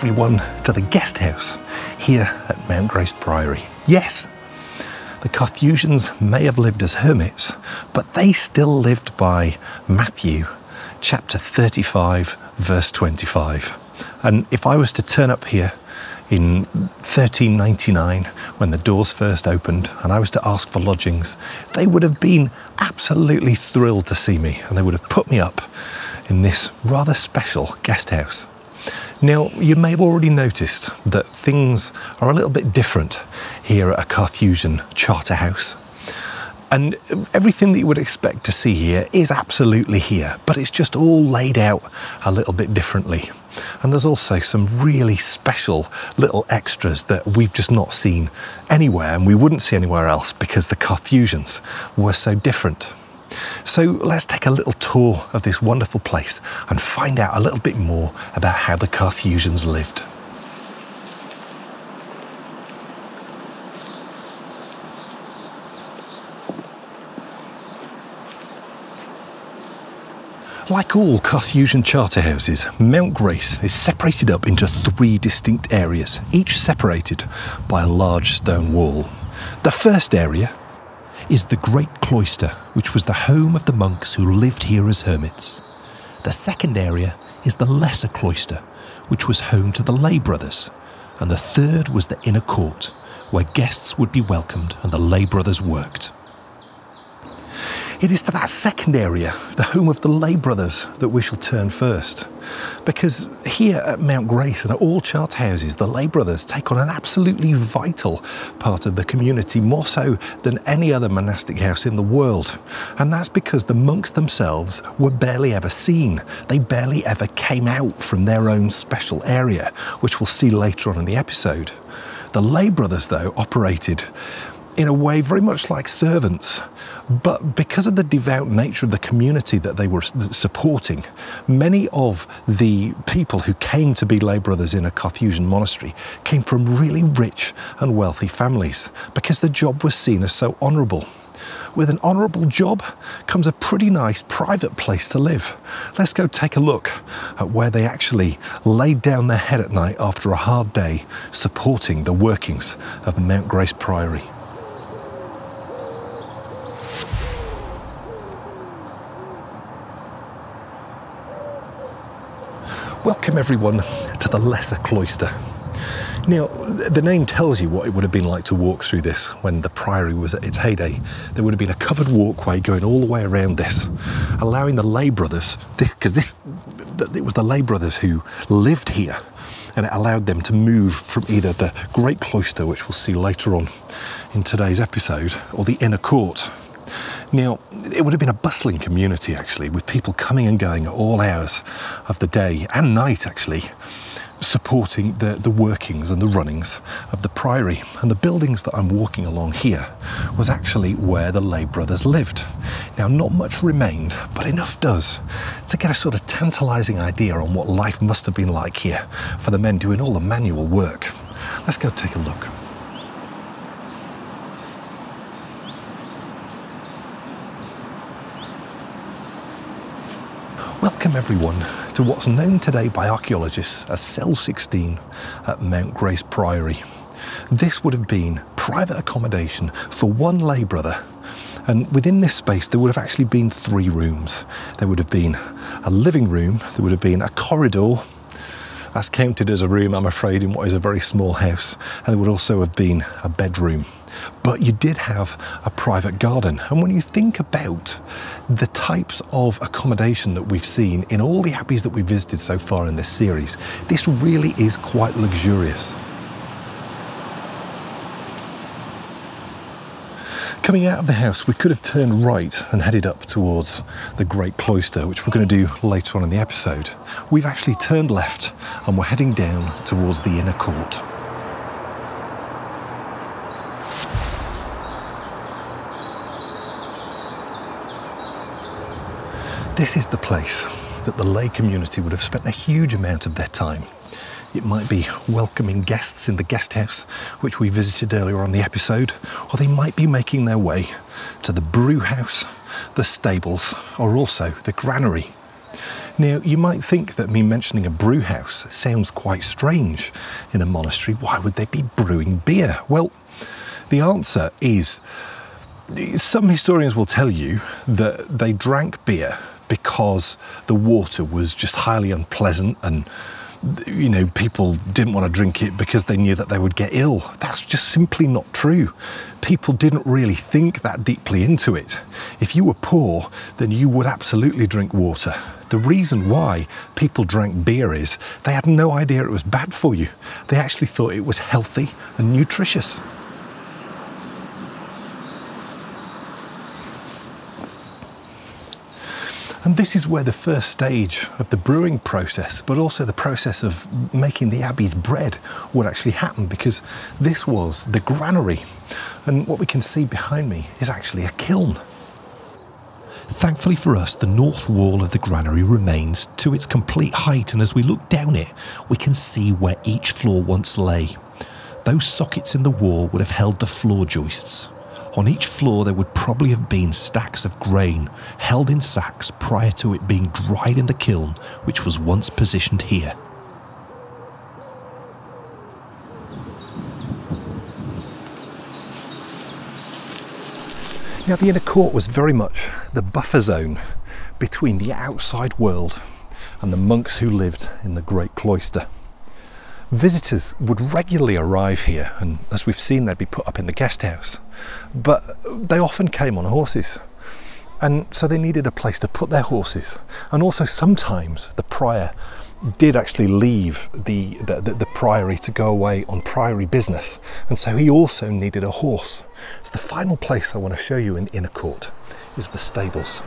Everyone, to the guest house here at Mount Grace Priory. Yes, the Carthusians may have lived as hermits, but they still lived by Matthew chapter 35, verse 25. And if I was to turn up here in 1399 when the doors first opened and I was to ask for lodgings, they would have been absolutely thrilled to see me and they would have put me up in this rather special guest house. Now, you may have already noticed that things are a little bit different here at a Carthusian charter house. And everything that you would expect to see here is absolutely here, but it's just all laid out a little bit differently. And there's also some really special little extras that we've just not seen anywhere and we wouldn't see anywhere else because the Carthusians were so different. So let's take a little tour of this wonderful place and find out a little bit more about how the Carthusians lived. Like all Carthusian charter houses, Mount Grace is separated up into three distinct areas, each separated by a large stone wall. The first area is the Great Cloister, which was the home of the monks who lived here as hermits. The second area is the Lesser Cloister, which was home to the lay brothers. And the third was the Inner Court, where guests would be welcomed and the lay brothers worked. It is to that second area, the home of the lay brothers, that we shall turn first. Because here at Mount Grace and at all charter houses, the lay brothers take on an absolutely vital part of the community, more so than any other monastic house in the world. And that's because the monks themselves were barely ever seen. They barely ever came out from their own special area, which we'll see later on in the episode. The lay brothers, though, operated in a way very much like servants. But because of the devout nature of the community that they were supporting, many of the people who came to be lay brothers in a Carthusian monastery came from really rich and wealthy families because the job was seen as so honourable. With an honourable job comes a pretty nice private place to live. Let's go take a look at where they actually laid down their head at night after a hard day supporting the workings of Mount Grace Priory. Welcome everyone to the Lesser Cloister. Now, the name tells you what it would have been like to walk through this when the priory was at its heyday. There would have been a covered walkway going all the way around this, allowing the lay brothers, because this, it was the lay brothers who lived here, and it allowed them to move from either the Great Cloister, which we'll see later on in today's episode, or the inner court, now, it would have been a bustling community actually, with people coming and going at all hours of the day and night actually, supporting the, the workings and the runnings of the priory. And the buildings that I'm walking along here was actually where the lay brothers lived. Now, not much remained, but enough does to get a sort of tantalising idea on what life must have been like here for the men doing all the manual work. Let's go take a look. Welcome everyone to what's known today by archaeologists as Cell 16 at Mount Grace Priory. This would have been private accommodation for one lay brother and within this space there would have actually been three rooms. There would have been a living room, there would have been a corridor, that's counted as a room I'm afraid in what is a very small house, and there would also have been a bedroom but you did have a private garden. And when you think about the types of accommodation that we've seen in all the abbeys that we've visited so far in this series, this really is quite luxurious. Coming out of the house, we could have turned right and headed up towards the Great Cloister, which we're going to do later on in the episode. We've actually turned left and we're heading down towards the inner court. This is the place that the lay community would have spent a huge amount of their time. It might be welcoming guests in the guest house, which we visited earlier on the episode, or they might be making their way to the brew house, the stables, or also the granary. Now, you might think that me mentioning a brew house sounds quite strange in a monastery. Why would they be brewing beer? Well, the answer is some historians will tell you that they drank beer because the water was just highly unpleasant and you know, people didn't want to drink it because they knew that they would get ill. That's just simply not true. People didn't really think that deeply into it. If you were poor, then you would absolutely drink water. The reason why people drank beer is they had no idea it was bad for you. They actually thought it was healthy and nutritious. And this is where the first stage of the brewing process, but also the process of making the Abbey's bread, would actually happen because this was the granary. And what we can see behind me is actually a kiln. Thankfully for us, the north wall of the granary remains to its complete height, and as we look down it, we can see where each floor once lay. Those sockets in the wall would have held the floor joists. On each floor, there would probably have been stacks of grain held in sacks prior to it being dried in the kiln, which was once positioned here. Now, the inner court was very much the buffer zone between the outside world and the monks who lived in the great cloister. Visitors would regularly arrive here, and as we've seen, they'd be put up in the guest house. But they often came on horses, and so they needed a place to put their horses. And also, sometimes the prior did actually leave the, the, the, the priory to go away on priory business, and so he also needed a horse. So, the final place I want to show you in the inner court is the stables.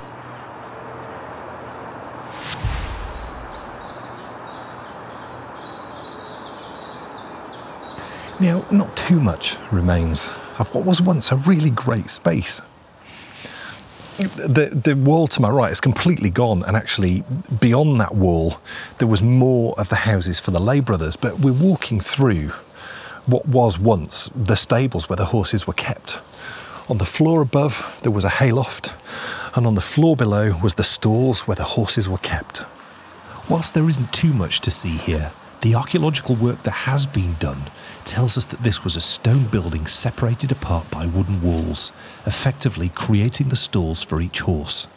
Now, not too much remains of what was once a really great space. The, the wall to my right is completely gone, and actually, beyond that wall, there was more of the houses for the lay brothers. But we're walking through what was once the stables where the horses were kept. On the floor above, there was a hayloft, and on the floor below was the stalls where the horses were kept. Whilst there isn't too much to see here, the archaeological work that has been done tells us that this was a stone building separated apart by wooden walls, effectively creating the stalls for each horse.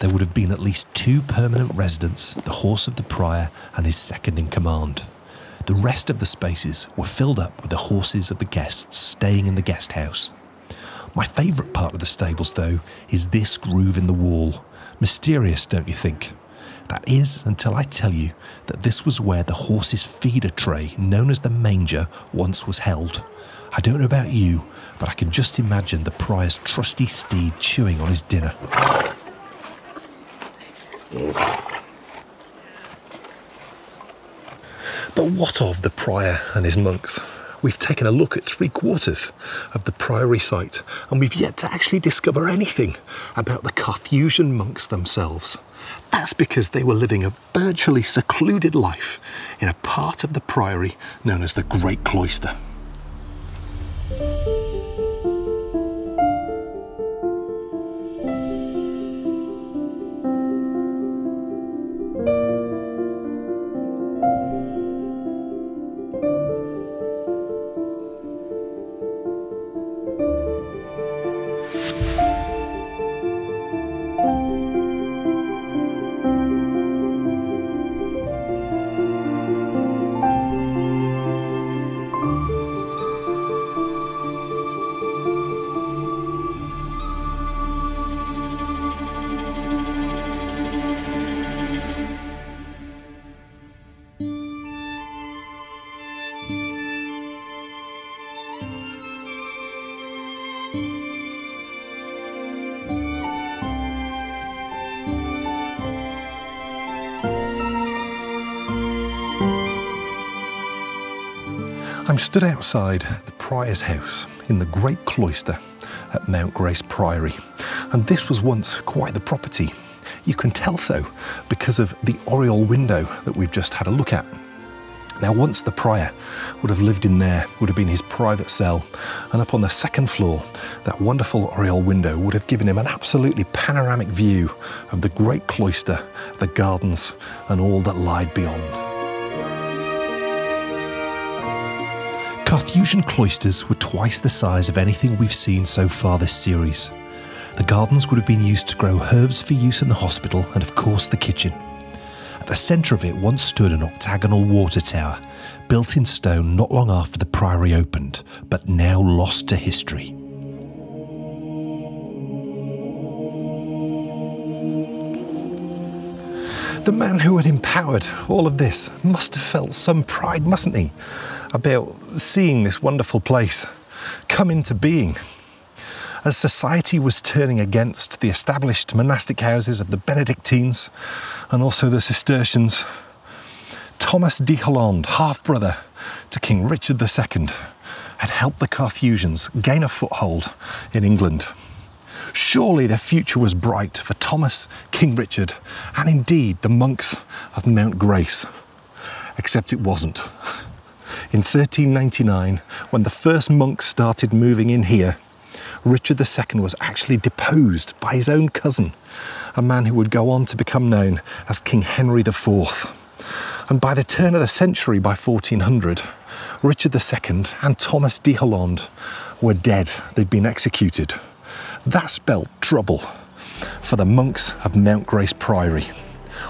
There would have been at least two permanent residents, the horse of the prior and his second in command. The rest of the spaces were filled up with the horses of the guests staying in the guest house. My favourite part of the stables, though, is this groove in the wall. Mysterious, don't you think? That is until I tell you that this was where the horse's feeder tray, known as the manger, once was held. I don't know about you, but I can just imagine the prior's trusty steed chewing on his dinner. But what of the prior and his monks? We've taken a look at three quarters of the priory site, and we've yet to actually discover anything about the Carthusian monks themselves. That's because they were living a virtually secluded life in a part of the priory known as the Great Cloister. Stood outside the Prior's house in the Great Cloister at Mount Grace Priory, and this was once quite the property. You can tell so because of the oriel window that we've just had a look at. Now, once the prior would have lived in there, would have been his private cell, and up on the second floor, that wonderful oriel window would have given him an absolutely panoramic view of the great cloister, the gardens, and all that lied beyond. Carthusian cloisters were twice the size of anything we've seen so far this series. The gardens would have been used to grow herbs for use in the hospital and, of course, the kitchen. At the centre of it once stood an octagonal water tower, built in stone not long after the priory opened, but now lost to history. The man who had empowered all of this must have felt some pride, mustn't he, about seeing this wonderful place come into being. As society was turning against the established monastic houses of the Benedictines and also the Cistercians, Thomas de Hollande, half brother to King Richard II, had helped the Carthusians gain a foothold in England. Surely their future was bright for Thomas, King Richard, and indeed the monks of Mount Grace. Except it wasn't. In 1399, when the first monks started moving in here, Richard II was actually deposed by his own cousin, a man who would go on to become known as King Henry IV. And by the turn of the century, by 1400, Richard II and Thomas de Hollande were dead. They'd been executed. That spelled trouble for the monks of Mount Grace Priory.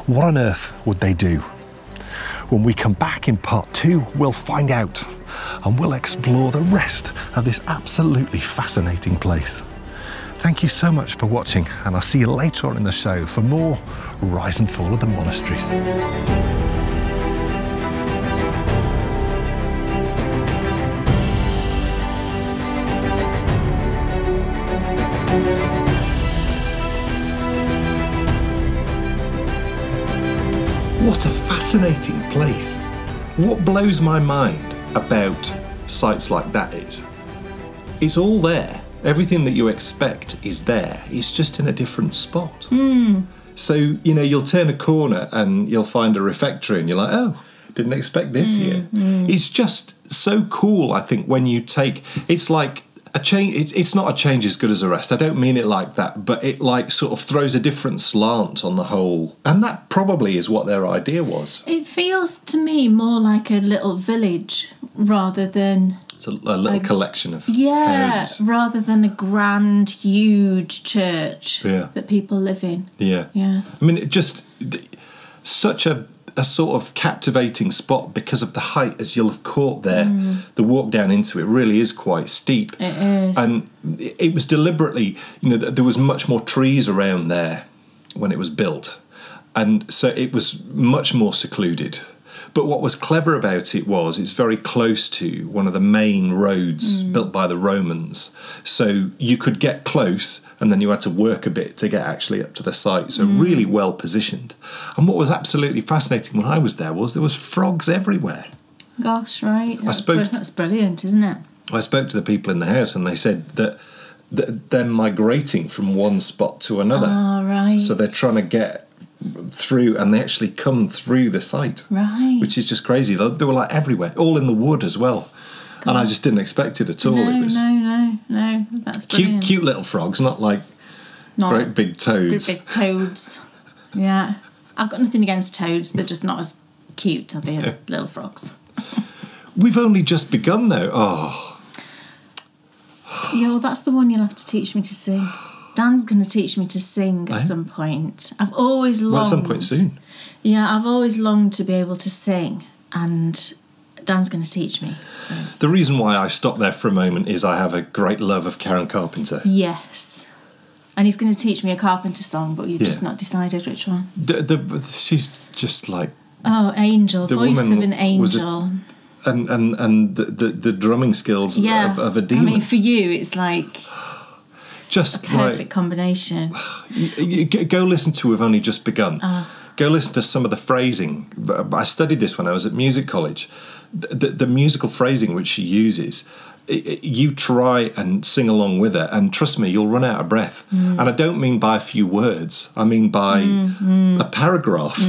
What on earth would they do? When we come back in part two, we'll find out and we'll explore the rest of this absolutely fascinating place. Thank you so much for watching, and I'll see you later on in the show for more Rise and Fall of the Monasteries. What a fascinating place. What blows my mind about sites like that is it's all there. Everything that you expect is there. It's just in a different spot. Hmm. So, you know, you'll turn a corner and you'll find a refectory and you're like, oh, didn't expect this hmm, here. Hmm. It's just so cool, I think, when you take it's like a change it's, it's not a change as good as a rest. I don't mean it like that, but it like sort of throws a different slant on the whole. And that probably is what their idea was. It feels to me more like a little village rather than It's a, a little collection of yeah, houses. rather than a grand, huge church Yeah. that people live in. Yeah. Yeah. I mean, it just such a a sort of captivating spot because of the height, as you'll have caught there. Mm. The walk down into it really is quite steep. It is. and it was deliberately, you know, there was much more trees around there when it was built, and so it was much more secluded. But what was clever about it was it's very close to one of the main roads mm. built by the Romans, so you could get close, and then you had to work a bit to get actually up to the site. So mm. really well positioned. And what was absolutely fascinating when I was there was there was frogs everywhere. Gosh, right. That's, spoke br- that's brilliant, isn't it? I spoke to the people in the house and they said that, that they're migrating from one spot to another. All right. So they're trying to get through and they actually come through the site. Right. Which is just crazy. They, they were like everywhere, all in the wood as well. And I just didn't expect it at all. no, it was no, no, no. That's cute, brilliant. cute little frogs, not like Not great big big, toads. big toads. Yeah. I've got nothing against toads. They're just not as cute, are they, as little frogs? We've only just begun though. Oh, Yeah, well, that's the one you'll have to teach me to sing. Dan's going to teach me to sing at Eh? some point. I've always longed. well, at some point soon. Yeah, I've always longed to be able to sing, and Dan's going to teach me. So The reason why I stopped there for a moment is I have a great love of Karen Carpenter. yes, and he's going to teach me a Carpenter song, but you've Yeah. just not decided which one. The, the, she's just like Oh, angel, The voice of an angel. and and and the the, the drumming skills yeah, of, of a demon. I mean, for you, it's like just perfect like combination. you g- go listen to "We've Only Just Begun." Ah. Go listen to some of the phrasing. I studied this when I was at music college. The, the, the musical phrasing which she uses, i- i- you try and sing along with her, and trust me, you'll run out of breath. Mm. And I don't mean by a few words. I mean by a paragraph.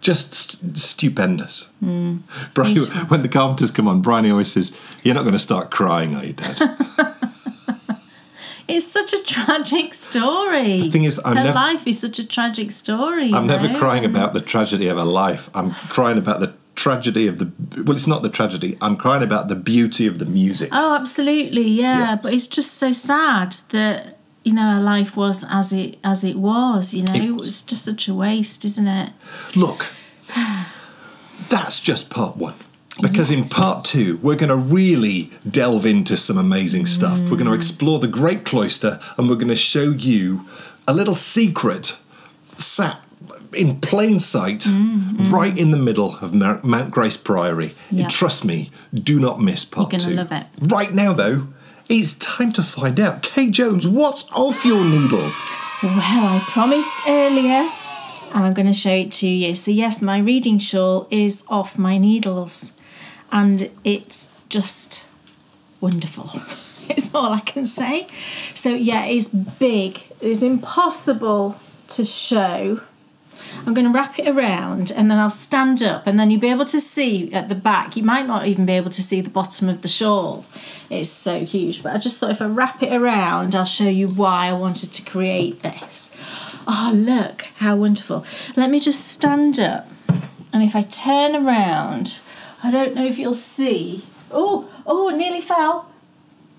Just st- stupendous. Mm. Brian, when the Carpenters come on, Brian always says, "You're not going to start crying, are you, Dad?" It's such a tragic story. The thing is, I'm her never- life is such a tragic story. I'm never know? crying about the tragedy of her life. I'm crying about the tragedy of the. Well, it's not the tragedy. I'm crying about the beauty of the music. Oh, absolutely, yeah. Yes. But it's just so sad that you know her life was as it as it was. You know, It it was. was just such a waste, isn't it? Look, that's just part one. Because in part two, we're going to really delve into some amazing stuff. We're going to mm. explore the Great Cloister and we're going to show you a little secret sat in plain sight mm, mm. right in the middle of Mount Grace Priory. Yeah. Trust me, do not miss part You're gonna two. love it. Right now, though, it's time to find out. Kay Jones, what's off your needles? Well, I promised earlier, and I'm going to show it to you. So, yes, my reading shawl is off my needles, and it's just wonderful. It's all I can say. So, yeah, it's big. It's impossible to show. I'm going to wrap it around and then I'll stand up and then you'll be able to see at the back. You might not even be able to see the bottom of the shawl. It's so huge. But I just thought if I wrap it around, I'll show you why I wanted to create this. Oh, look how wonderful. Let me just stand up and if I turn around, I don't know if you'll see. Oh, oh, it nearly fell.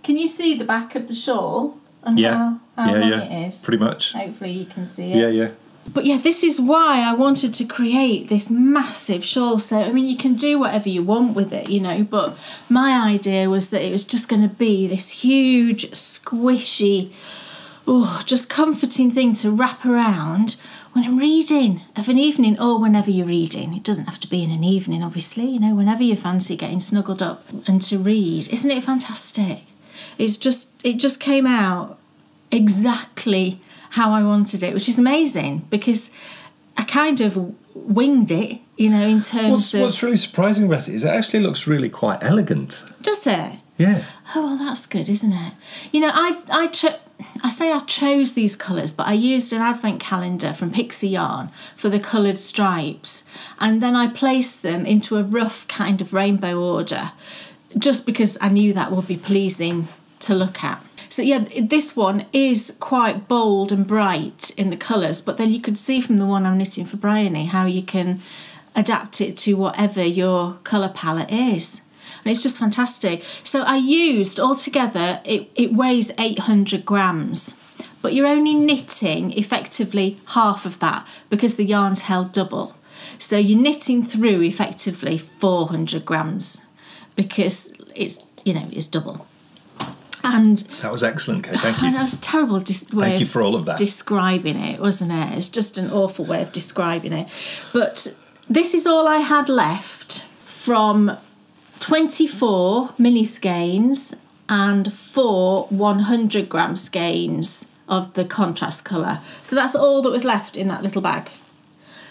Can you see the back of the shawl? And how, how long it is? Pretty much. Hopefully you can see it. Yeah, yeah. But yeah, this is why I wanted to create this massive shawl. So, I mean, you can do whatever you want with it, you know, but my idea was that it was just going to be this huge, squishy, oh, just comforting thing to wrap around when I'm reading of an evening or whenever you're reading. It doesn't have to be in an evening, obviously, you know, whenever you fancy getting snuggled up and to read. Isn't it fantastic? It's just, it just came out exactly how I wanted it, which is amazing because I kind of winged it, you know, in terms What's, of. what's really surprising about it is it actually looks really quite elegant. Does it? Yeah. Oh well, that's good, isn't it? You know, I I cho- I say I chose these colours, but I used an advent calendar from Pixie Yarn for the coloured stripes, and then I placed them into a rough kind of rainbow order, just because I knew that would be pleasing to look at. So yeah, this one is quite bold and bright in the colours, but then you could see from the one I'm knitting for Bryony how you can adapt it to whatever your colour palette is and it's just fantastic. So I used altogether it, it weighs 800 grams, but you're only knitting effectively half of that because the yarn's held double. So you're knitting through effectively 400 grams because it's you know it's double. And That was excellent, Kate. Thank and you. that was a terrible dis- way Thank you for all of that. describing it, wasn't it? It's just an awful way of describing it. But this is all I had left from 24 mini skeins and four 100 gram skeins of the contrast colour. So that's all that was left in that little bag.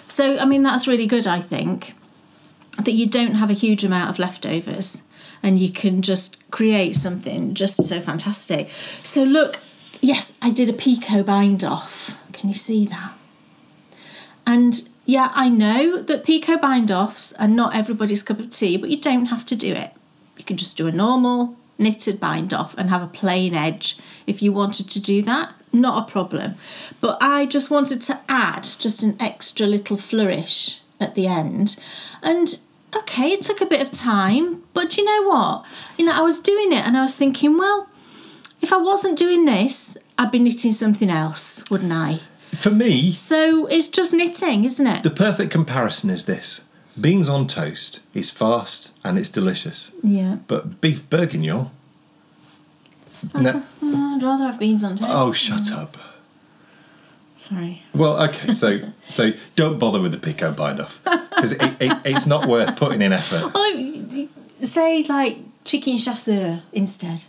So, I mean, that's really good, I think, that you don't have a huge amount of leftovers and you can just create something just so fantastic. So, look, yes, I did a picot bind off. Can you see that? And yeah, I know that picot bind offs are not everybody's cup of tea, but you don't have to do it. You can just do a normal knitted bind off and have a plain edge if you wanted to do that. Not a problem. But I just wanted to add just an extra little flourish at the end. And okay, it took a bit of time, but you know what? You know, I was doing it and I was thinking, well, if I wasn't doing this, I'd be knitting something else, wouldn't I? For me, So it's just knitting, isn't it? the perfect comparison is this beans on toast is fast and it's delicious, yeah. but beef bourguignon. No. Mm, I'd rather have beans on toast. Oh, shut up. Sorry. Well, okay, so so don't bother with the picot bind off because it, it, it's not worth putting in effort. Oh, say like chicken chasseur instead.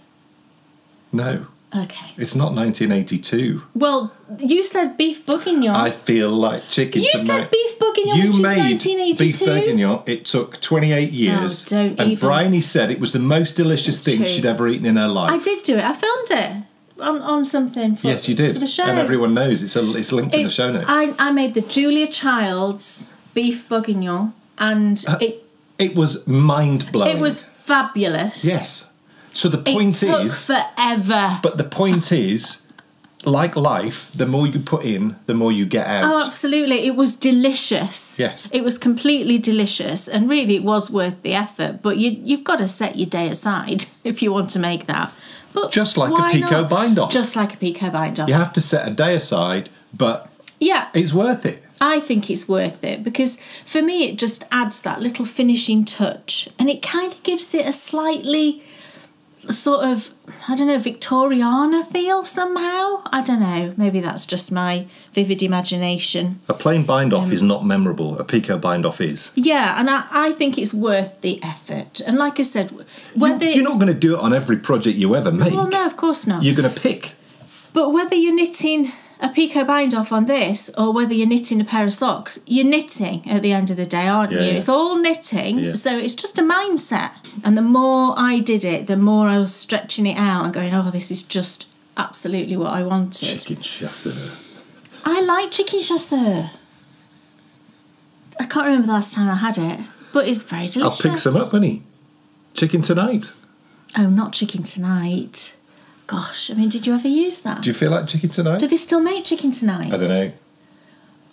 No, Okay. it's not 1982. Well, you said beef bourguignon. I feel like chicken. you said beef bourguignon, You which made is 1982. beef bourguignon. It took 28 years. Oh, don't and even. Bryony said it was the most delicious It's thing true. she'd ever eaten in her life. I did do it. I filmed it on, on something for, Yes, you did. for the show. And everyone knows it's, a, it's linked in the show notes. I, I made the Julia Childs beef bourguignon, and uh, it it was mind blowing. it was fabulous. Yes. So the It point took is. forever. But the point is, like life, the more you put in, the more you get out. Oh, absolutely. It was delicious. Yes. It was completely delicious. And really, it was worth the effort. But you, you've got to set your day aside if you want to make that. But Just like a picot not? bind off. Just like a picot bind off. You have to set a day aside, but Yeah. it's worth it. I think it's worth it because for me, it just adds that little finishing touch and it kind of gives it a slightly sort of, I don't know, Victoriana feel somehow. I don't know. Maybe that's just my vivid imagination. A plain bind Um, off is not memorable. A picot bind off is. Yeah, and I, I think it's worth the effort. And like I said, whether. You're not going to do it on every project you ever make. well, no, of course not. You're going to pick. But whether you're knitting a picot bind off on this or whether you're knitting a pair of socks, you're knitting at the end of the day, aren't Yeah, you? yeah. It's all knitting. Yeah. So it's just a mindset. And the more I did it, the more I was stretching it out and going, oh, this is just absolutely what I wanted. Chicken chasseur. I like chicken chasseur. I can't remember the last time I had it, but it's very delicious. I'll pick some up, honey. Chicken tonight. Oh, not chicken tonight. Gosh, I mean, did you ever use that? Do you feel like chicken tonight? do they still make chicken tonight? I don't know.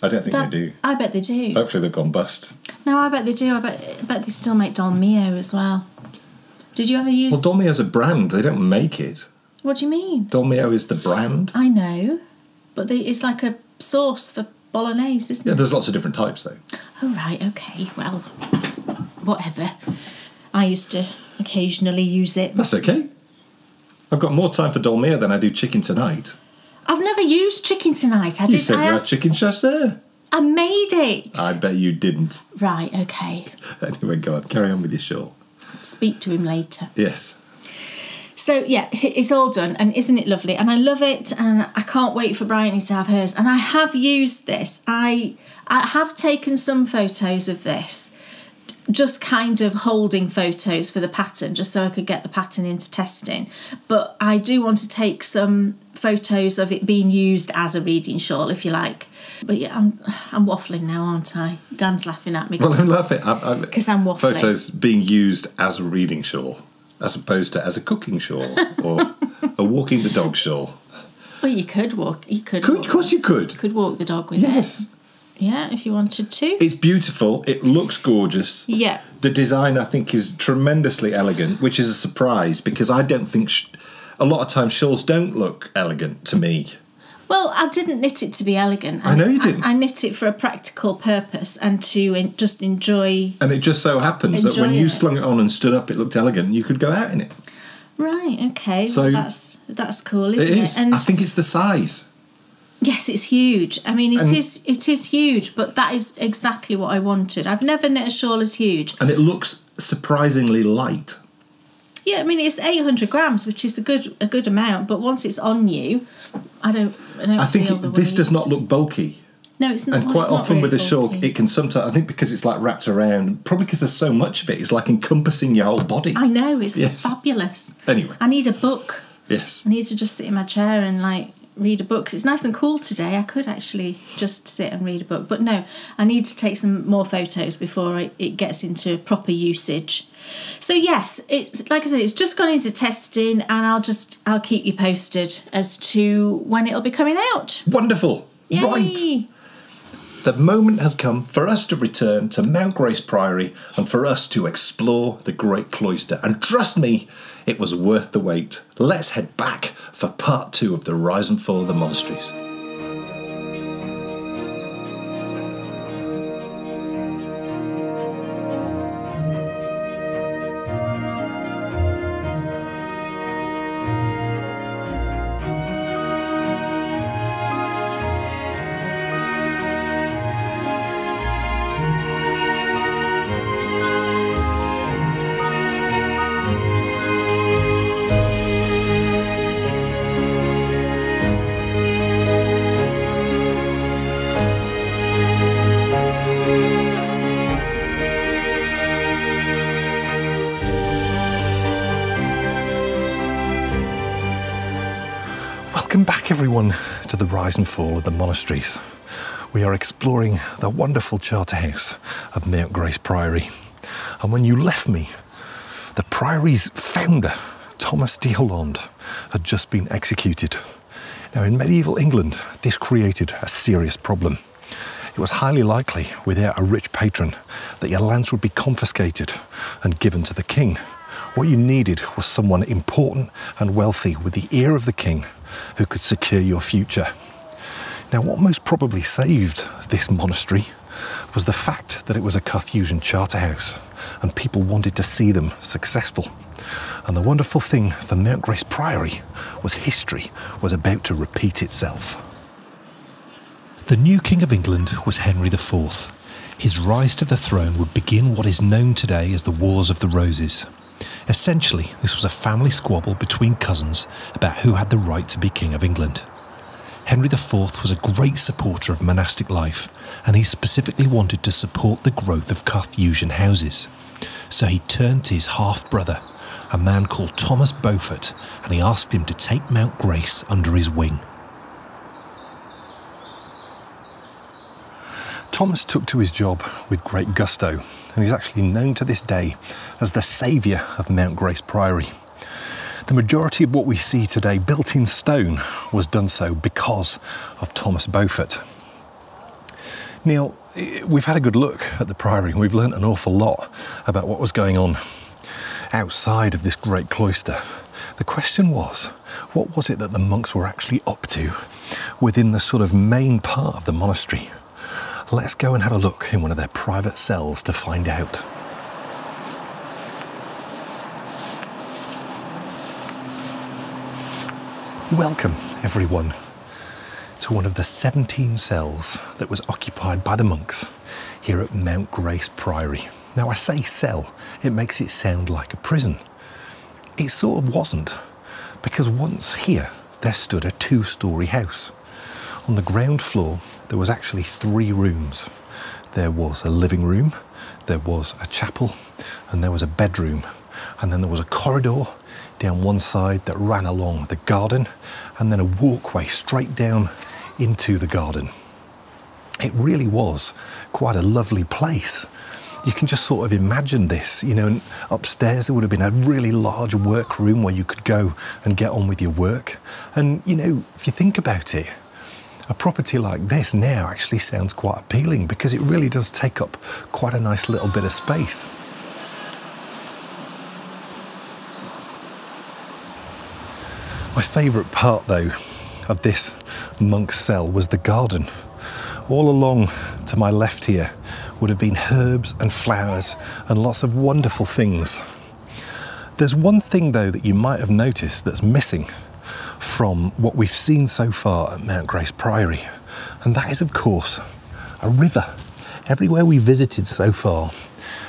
I don't think That- they do. I bet they do. Hopefully they've gone bust. No, I bet they do. I bet, I bet they still make Dolmio as well. Did you ever use? Well, Dolmio's a brand. They don't make it. what do you mean? Dolmio is the brand. I know, but they, it's like a sauce for bolognese, isn't Yeah, it? there's lots of different types though. Oh right, okay. Well, whatever. I used to occasionally use it. That's okay. I've got more time for Dolmio than I do chicken tonight. I've never used chicken tonight. I You did. said I, you had asked- chicken chasseur. I made it. I bet you didn't. Right. Okay. Anyway, go on. Carry on with your shawl. Speak to him later. Yes. So yeah, it's all done, and isn't it lovely? And I love it, and I can't wait for Bryony to have hers. And I have used this. I I have taken some photos of this, just kind of holding photos for the pattern, just so I could get the pattern into testing. But I do want to take some photos of it being used as a reading shawl, if you like. But yeah, I'm I'm waffling now, aren't I? Dan's laughing at me. Well, I love it. I, I, 'Cause I'm waffling. Photos being used as a reading shawl, as opposed to as a cooking shawl or a walking the dog shawl. well, you could walk. You could. Could, walk, of course, you could. could walk the dog with it. Yes. Yeah, if you wanted to. It's beautiful. It looks gorgeous. Yeah. The design, I think, is tremendously elegant, which is a surprise because I don't think sh- a lot of times shawls don't look elegant to me. Well, I didn't knit it to be elegant. I know you didn't. I, knit it for a practical purpose and to en- just enjoy. And it just so happens that when Enjoy you slung it on and stood up, it looked elegant. You could go out in it. Right. Okay. So- well, that's that's cool, It isn't it? is. And I think it's the size. Yes, it's huge. I mean, it is And- it is huge, but that is exactly what I wanted. I've never knit a shawl as huge. And it looks surprisingly light. Yeah, I mean it's 800 grams, which is a good a good amount. But once it's on you, I don't. I don't I think it- this does not look bulky. No, it's not. And quite often with a really shawl, bulky. it can sometimes, I think because it's like wrapped around, probably because there's so much of it, it's like encompassing your whole body. I know it's Yes. fabulous. Anyway. I need a book. Yes. I need to just sit in my chair and like read a book 'cause it's nice and cool today. I could actually just sit and read a book, but no, I need to take some more photos before it, it gets into proper usage. So yes, it's like I said, it's just gone into testing, and I'll just I'll keep you posted as to when it'll be coming out. Wonderful. Yay! Right. The moment has come for us to return to Mount Grace Priory and for us to explore the Great Cloister. And trust me, it was worth the wait. Let's head back for part two of the rise and fall of the monasteries. And fall of the monasteries. We are exploring the wonderful charterhouse of Mount Grace Priory. And when you left me, the priory's founder, Thomas de Hollande, had just been executed. Now, in medieval England, this created a serious problem. It was highly likely, without a rich patron, that your lands would be confiscated and given to the king. What you needed was someone important and wealthy with the ear of the king who could secure your future. Now, what most probably saved this monastery was the fact that it was a Carthusian charterhouse and people wanted to see them successful. And the wonderful thing for Mount Grace Priory was history was about to repeat itself. The new King of England was Henry IV. His rise to the throne would begin what is known today as the Wars of the Roses. Essentially, this was a family squabble between cousins about who had the right to be King of England. Henry IV was a great supporter of monastic life, and he specifically wanted to support the growth of Carthusian houses. So he turned to his half brother, a man called Thomas Beaufort, and he asked him to take Mount Grace under his wing. Thomas took to his job with great gusto, and he's actually known to this day as the saviour of Mount Grace Priory. The majority of what we see today built in stone was done so because of Thomas Beaufort. Now, we've had a good look at the Priory and we've learnt an awful lot about what was going on outside of this great cloister. The question was, what was it that the monks were actually up to within the sort of main part of the monastery? Let's go and have a look in one of their private cells to find out. Welcome, everyone, to one of the 17 cells that was occupied by the monks here at Mount Grace Priory. Now, I say cell, it makes it sound like a prison. It sort of wasn't, because once here there stood a two story house. On the ground floor, there was actually three rooms. There was a living room, there was a chapel, and there was a bedroom. And then there was a corridor down one side that ran along the garden, and then a walkway straight down into the garden. It really was quite a lovely place you can just sort of imagine this. You know, upstairs there would have been a really large workroom where you could go and get on with your work. And, you know, if you think about it, a property like this now actually sounds quite appealing because it really does take up quite a nice little bit of space. My favourite part, though, of this monk's cell was the garden. All along to my left here, would have been herbs and flowers and lots of wonderful things. There's one thing, though, that you might have noticed that's missing from what we've seen so far at Mount Grace Priory, and that is, of course, a river. Everywhere we visited so far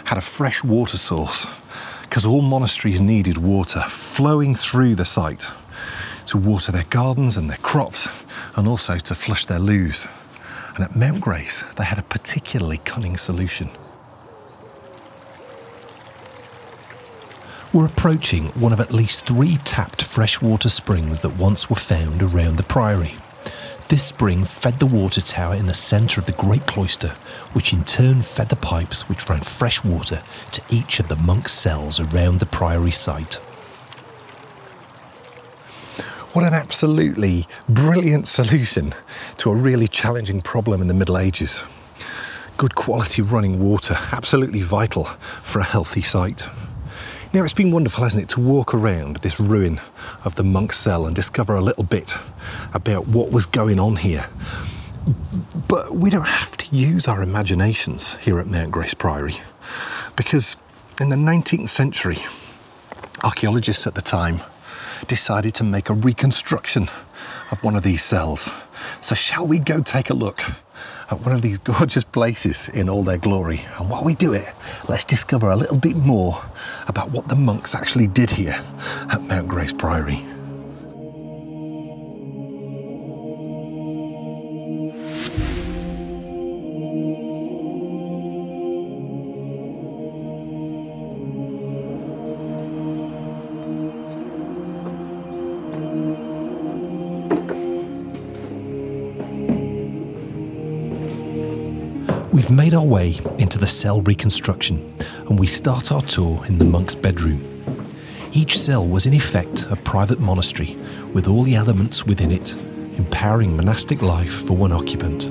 had a fresh water source because all monasteries needed water flowing through the site to water their gardens and their crops and also to flush their loos. And at Mount Grace, they had a particularly cunning solution. We're approaching one of at least three tapped freshwater springs that once were found around the priory. This spring fed the water tower in the centre of the great cloister, which in turn fed the pipes which ran fresh water to each of the monks' cells around the priory site. What an absolutely brilliant solution to a really challenging problem in the Middle Ages. Good quality running water, absolutely vital for a healthy site. Now, it's been wonderful, hasn't it, to walk around this ruin of the monk's cell and discover a little bit about what was going on here. But we don't have to use our imaginations here at Mount Grace Priory because in the 19th century, archaeologists at the time decided to make a reconstruction of one of these cells. So, shall we go take a look at one of these gorgeous places in all their glory? And while we do it, let's discover a little bit more about what the monks actually did here at Mount Grace Priory. We've made our way into the cell reconstruction and we start our tour in the monk's bedroom. Each cell was in effect a private monastery with all the elements within it empowering monastic life for one occupant.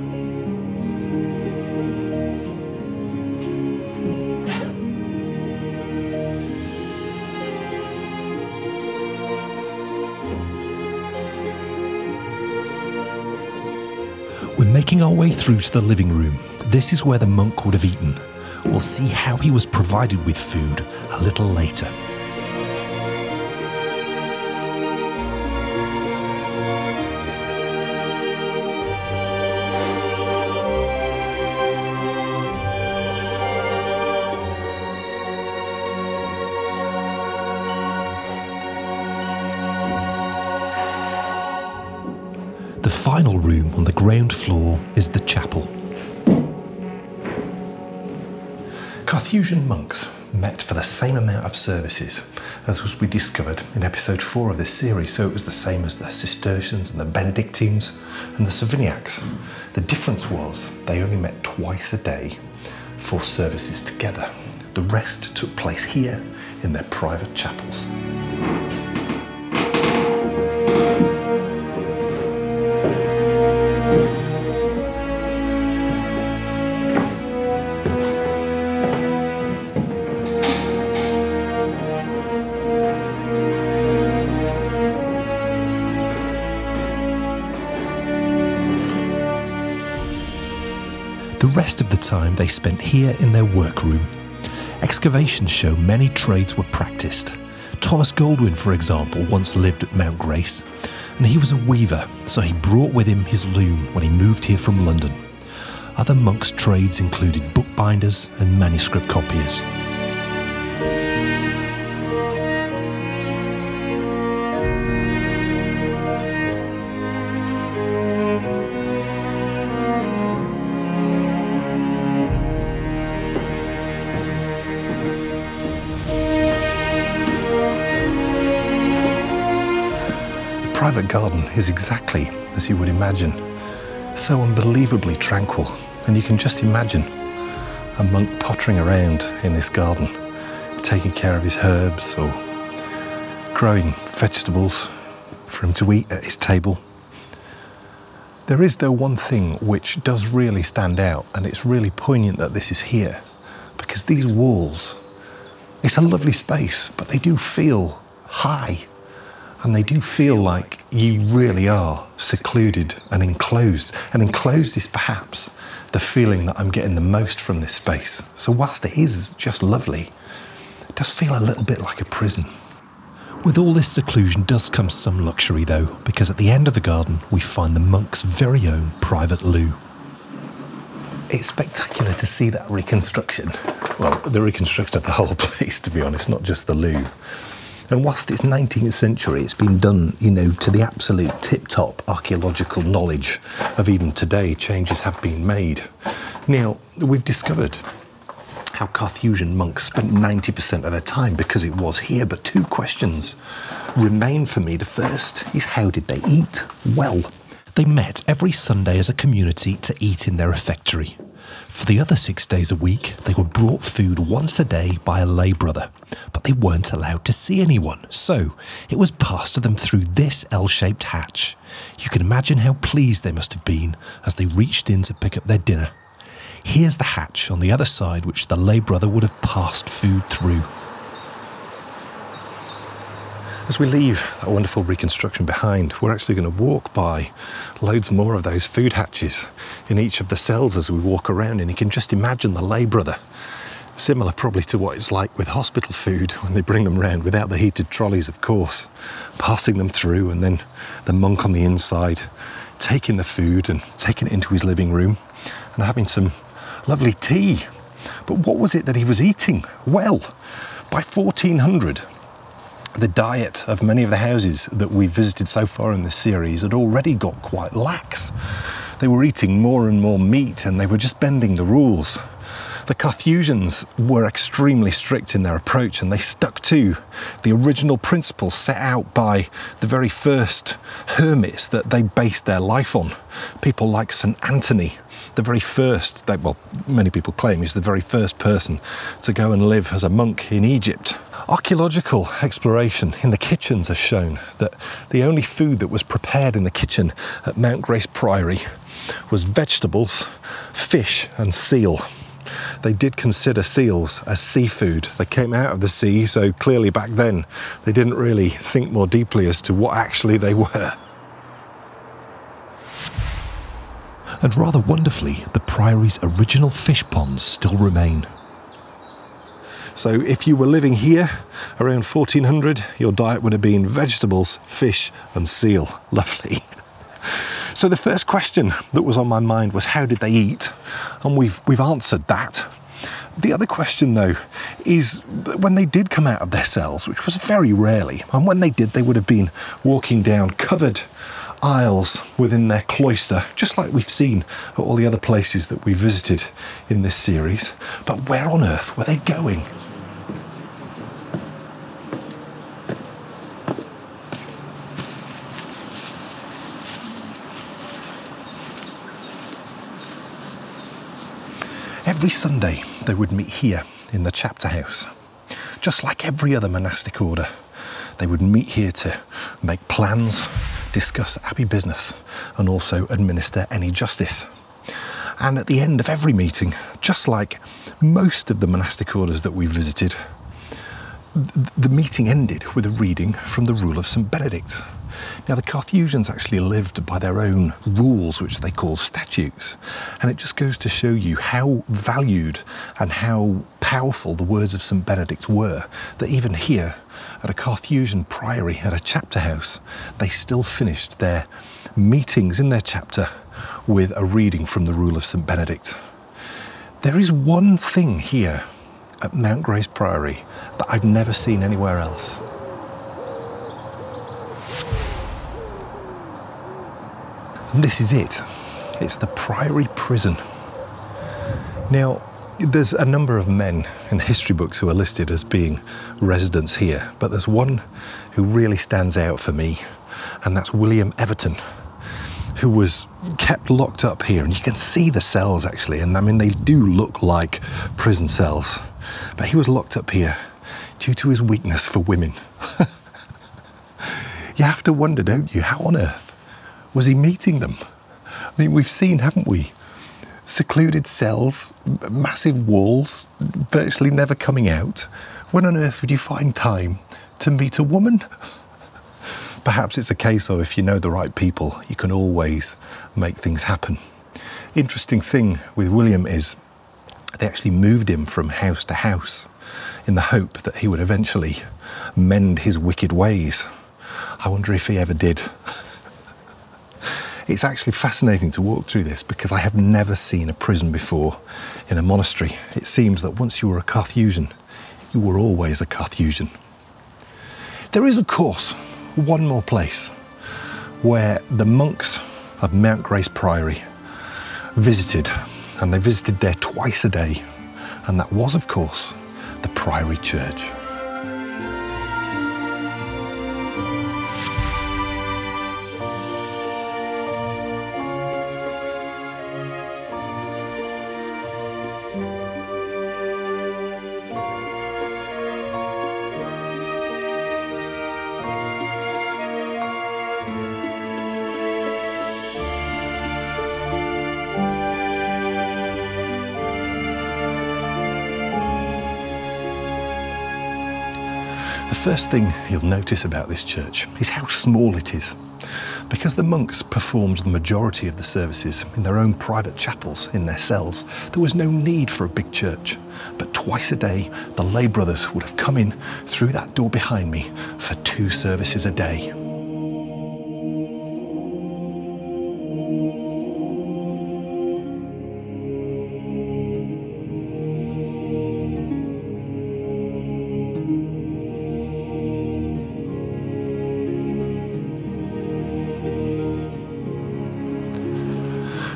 We're making our way through to the living room. This is where the monk would have eaten. We'll see how he was provided with food a little later. Monks met for the same amount of services as was we discovered in episode 4 of this series, so it was the same as the Cistercians and the Benedictines and the Savigniacs. The difference was they only met twice a day for services together. The rest took place here in their private chapels. Rest of the time they spent here in their workroom. Excavations show many trades were practiced. Thomas Goldwyn, for example, once lived at Mount Grace, and he was a weaver, so he brought with him his loom when he moved here from London. Other monks' trades included bookbinders and manuscript copiers. Garden is exactly as you would imagine, so unbelievably tranquil, and you can just imagine a monk pottering around in this garden, taking care of his herbs or growing vegetables for him to eat at his table. There is, though, one thing which does really stand out, and it's really poignant that this is here, because these walls, it's a lovely space, but they do feel high, and they do feel like you really are secluded and enclosed. And enclosed is perhaps the feeling that I'm getting the most from this space. So, whilst it is just lovely, it does feel a little bit like a prison. With all this seclusion does come some luxury, though, because at the end of the garden we find the monk's very own private loo. It's spectacular to see that reconstruction. Well, the reconstruction of the whole place, to be honest, not just the loo. And whilst it's 19th century, it's been done, you know, to the absolute tip top archaeological knowledge of even today, changes have been made. Now, we've discovered how Carthusian monks spent 90% of their time because it was here. But two questions remain for me. The first is how did they eat? Well, they met every Sunday as a community to eat in their refectory. For the other six days a week, they were brought food once a day by a lay brother, but they weren't allowed to see anyone, so it was passed to them through this L shaped hatch. You can imagine how pleased they must have been as they reached in to pick up their dinner. Here's the hatch on the other side, which the lay brother would have passed food through. As we leave that wonderful reconstruction behind, we're actually going to walk by loads more of those food hatches in each of the cells as we walk around, and you can just imagine the lay brother. Similar, probably, to what it's like with hospital food when they bring them round without the heated trolleys, of course, passing them through, and then the monk on the inside taking the food and taking it into his living room and having some lovely tea. But what was it that he was eating? Well, by 1400, the diet of many of the houses that we've visited so far in this series had already got quite lax. They were eating more and more meat and they were just bending the rules. The Carthusians were extremely strict in their approach and they stuck to the original principles set out by the very first hermits that they based their life on. People like St. Anthony, the very first, well, many people claim he's the very first person to go and live as a monk in Egypt. Archaeological exploration in the kitchens has shown that the only food that was prepared in the kitchen at Mount Grace Priory was vegetables, fish, and seal. They did consider seals as seafood. They came out of the sea, so clearly back then they didn't really think more deeply as to what actually they were. And rather wonderfully, the Priory's original fish ponds still remain. So if you were living here around 1400, your diet would have been vegetables, fish, and seal. Lovely. So the first question that was on my mind was how did they eat? And we've we've answered that. The other question though is when they did come out of their cells, which was very rarely, and when they did they would have been walking down covered aisles within their cloister, just like we've seen at all the other places that we visited in this series. But where on earth were they going? Every Sunday they would meet here in the chapter house, just like every other monastic order. They would meet here to make plans, discuss abbey business, and also administer any justice. And at the end of every meeting, just like most of the monastic orders that we visited, th- the meeting ended with a reading from the Rule of St. Benedict. Now, the Carthusians actually lived by their own rules, which they call statutes, and it just goes to show you how valued and how powerful the words of St. Benedict were, that even here at a Carthusian priory, at a chapter house, they still finished their meetings in their chapter with a reading from the Rule of St. Benedict. There is one thing here at Mount Grace Priory that I've never seen anywhere else. And this is it. It's the Priory Prison. Now, there's a number of men in history books who are listed as being residents here, but there's one who really stands out for me, and that's William Everton, who was kept locked up here. And you can see the cells actually, and I mean, they do look like prison cells, but he was locked up here due to his weakness for women. you have to wonder, don't you, how on earth was he meeting them? I mean, we've seen, haven't we? Secluded cells, massive walls, virtually never coming out. When on earth would you find time to meet a woman? Perhaps it's a case of if you know the right people, you can always make things happen. Interesting thing with William is they actually moved him from house to house in the hope that he would eventually mend his wicked ways. I wonder if he ever did. It's actually fascinating to walk through this because I have never seen a prison before in a monastery. It seems that once you were a Carthusian, you were always a Carthusian. There is, of course, one more place where the monks of Mount Grace Priory visited, and they visited there twice a day, and that was, of course, the Priory Church. First thing you'll notice about this church is how small it is. Because the monks performed the majority of the services in their own private chapels in their cells, there was no need for a big church. But twice a day, the lay brothers would have come in through that door behind me for two services a day.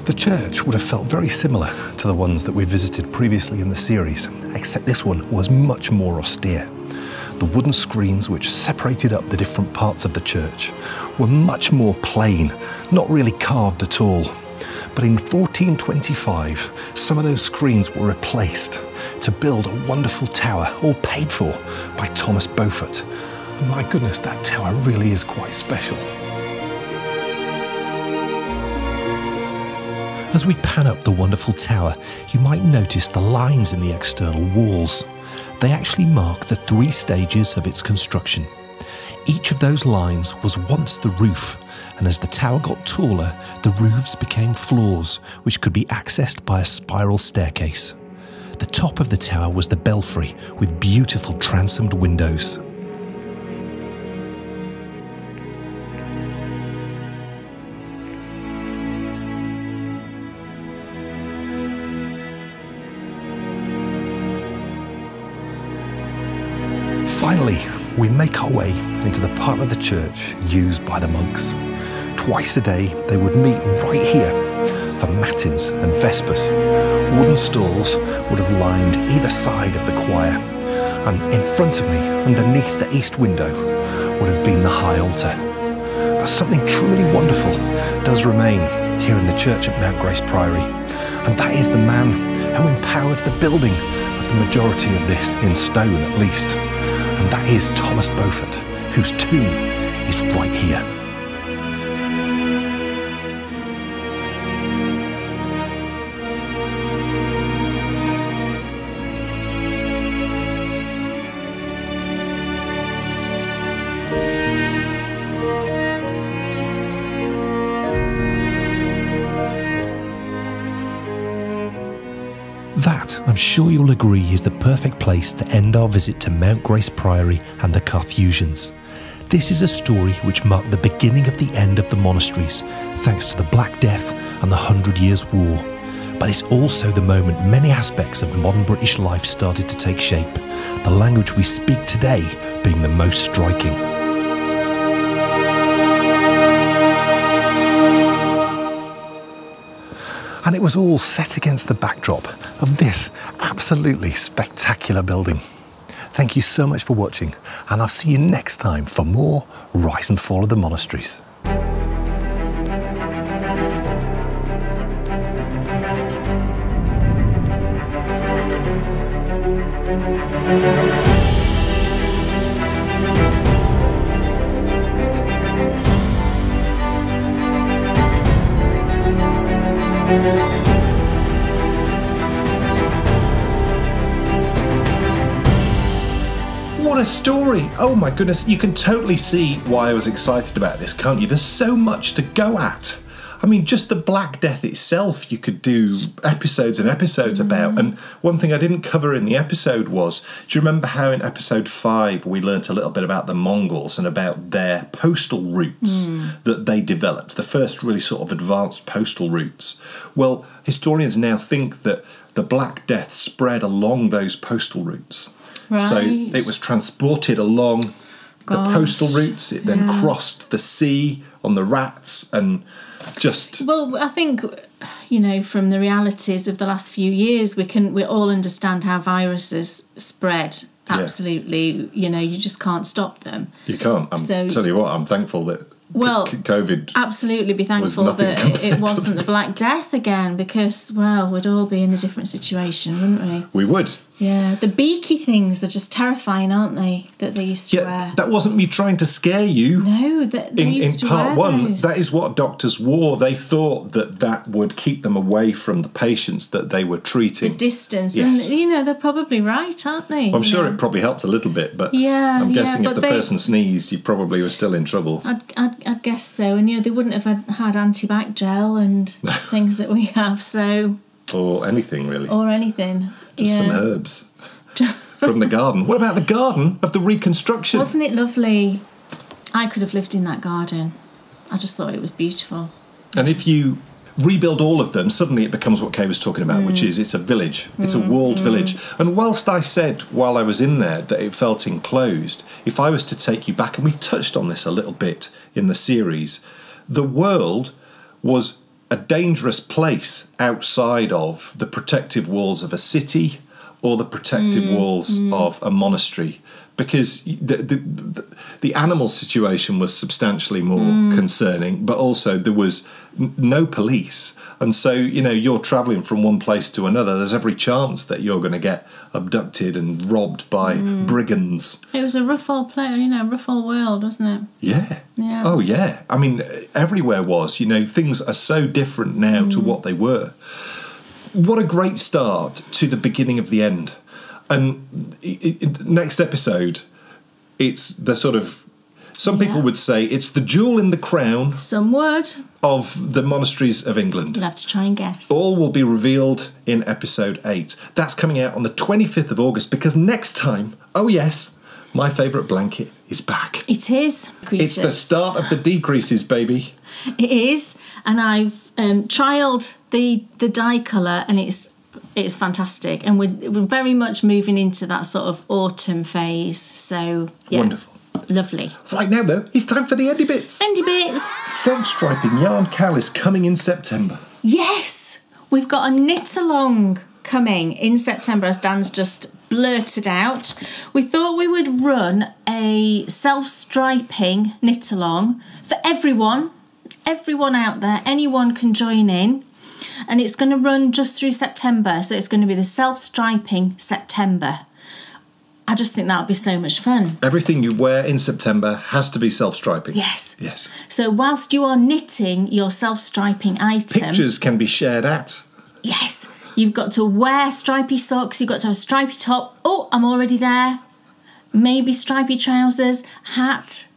The church would have felt very similar to the ones that we visited previously in the series, except this one was much more austere. The wooden screens which separated up the different parts of the church were much more plain, not really carved at all. But in 1425, some of those screens were replaced to build a wonderful tower, all paid for by Thomas Beaufort. My goodness, that tower really is quite special. As we pan up the wonderful tower, you might notice the lines in the external walls. They actually mark the three stages of its construction. Each of those lines was once the roof, and as the tower got taller, the roofs became floors, which could be accessed by a spiral staircase. The top of the tower was the belfry with beautiful transomed windows. Finally, we make our way into the part of the church used by the monks. Twice a day, they would meet right here for matins and vespers. Wooden stalls would have lined either side of the choir, and in front of me, underneath the east window, would have been the high altar. But something truly wonderful does remain here in the church at Mount Grace Priory, and that is the man who empowered the building of the majority of this in stone at least and that is Thomas Beaufort, whose tomb is right here. Sure you'll agree, is the perfect place to end our visit to Mount Grace Priory and the Carthusians. This is a story which marked the beginning of the end of the monasteries, thanks to the Black Death and the Hundred Years' War. But it's also the moment many aspects of modern British life started to take shape, the language we speak today being the most striking. And it was all set against the backdrop of this absolutely spectacular building. Thank you so much for watching, and I'll see you next time for more Rise and Fall of the Monasteries. Story! Oh my goodness, you can totally see why I was excited about this, can't you? There's so much to go at. I mean, just the Black Death itself, you could do episodes and episodes about. Mm. And one thing I didn't cover in the episode was do you remember how in episode five we learnt a little bit about the Mongols and about their postal routes mm. that they developed, the first really sort of advanced postal routes? Well, historians now think that the Black Death spread along those postal routes. So it was transported along the postal routes. It then yeah. crossed the sea on the rats and just Well, I think you know from the realities of the last few years, we can we all understand how viruses spread. Yeah. Absolutely, you know, you just can't stop them. you can't. I'm So- tell you what. I'm thankful that Well, COVID. Absolutely, be thankful that it, compared it to wasn't the Black Death again, because well, we'd all be in a different situation, wouldn't we? we would. Yeah, the beaky things are just terrifying, aren't they? That they used to Yeah, wear. that wasn't me trying to scare you. no, that they in, in to part wear one, those. that is what doctors wore. They thought that that would keep them away from the patients that they were treating. the distance, Yes. and you know they're probably right, aren't they? I'm sure know? it probably helped a little bit, but Yeah, I'm yeah, guessing if the they- person sneezed, you probably were still in trouble. I'd, I'd, I'd guess so, and you know they wouldn't have had, had antibac gel and things that we have, so or anything really. or anything. Just yeah. some herbs from the garden. What about the garden of the reconstruction? Wasn't it lovely? I could have lived in that garden. I just thought it was beautiful. And if you rebuild all of them, suddenly it becomes what Kay was talking about, which mm. is it's a village. It's a mm, walled mm. village. And whilst I said while I was in there that it felt enclosed, if I was to take you back, and we've touched on this a little bit in the series, the world was a dangerous place outside of the protective walls of a city or the protective mm, walls mm. of a monastery because the, the the animal situation was substantially more mm. concerning, but also there was n- no police. And so, you know, you're traveling from one place to another. There's every chance that you're going to get abducted and robbed by mm. brigands. It was a rough old play, you know, rough old world, wasn't it? Yeah. Yeah. Oh, yeah. I mean, everywhere was. You know, things are so different now to mm. what they were. What a great start to the beginning of the end. And i i next episode, it's the sort of. Some people would say it's the jewel in the crown Some word. of the monasteries of England. You'll have to try and guess. All will be revealed in episode 8. That's coming out on the 25th of August because next time, oh yes, my favourite blanket is back. It is. It's the start of the decreases, baby. It is, and I've um, trialed the the dye color, and it's it's fantastic. And we're we're very much moving into that sort of autumn phase. So yeah, Wonderful. Lovely. Right now, though, it's time for the Eddie Bits. Bendy bits. Self striping yarn KAL is coming in September. Yes, we've got a knit along coming in September, as Dan's just blurted out. We thought we would run a self striping knit along for everyone, everyone out there, anyone can join in. And it's going to run just through September, so it's going to be the self striping September. I just think that would be so much fun. Everything you wear in September has to be self striping. Yes. Yes. So, whilst you are knitting your self striping item, Pictures can be shared at. Yes, you've got to wear stripy socks, you've got to have a stripy top. Oh, I'm already there. Maybe stripy trousers, hat.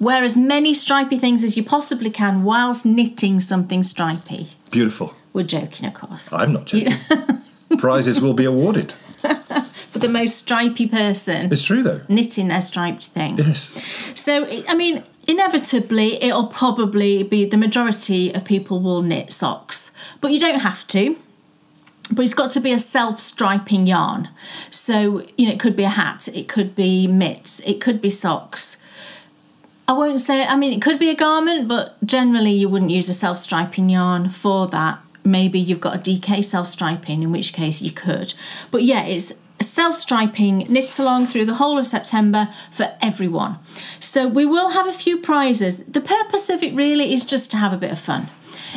Wear as many stripy things as you possibly can whilst knitting something stripy. Beautiful. We're joking, of course. I'm not joking. Prizes will be awarded. For the most stripy person It's true, though. knitting their striped thing. Yes. So, I mean, inevitably, it'll probably be the majority of people will knit socks, but you don't have to. But it's got to be a self striping yarn. So, you know, it could be a hat, it could be mitts, it could be socks. I won't say, I mean, it could be a garment, but generally you wouldn't use a self striping yarn for that. Maybe you've got a DK self striping, in which case you could. But yeah, it's self striping knit along through the whole of September for everyone. So we will have a few prizes. The purpose of it really is just to have a bit of fun.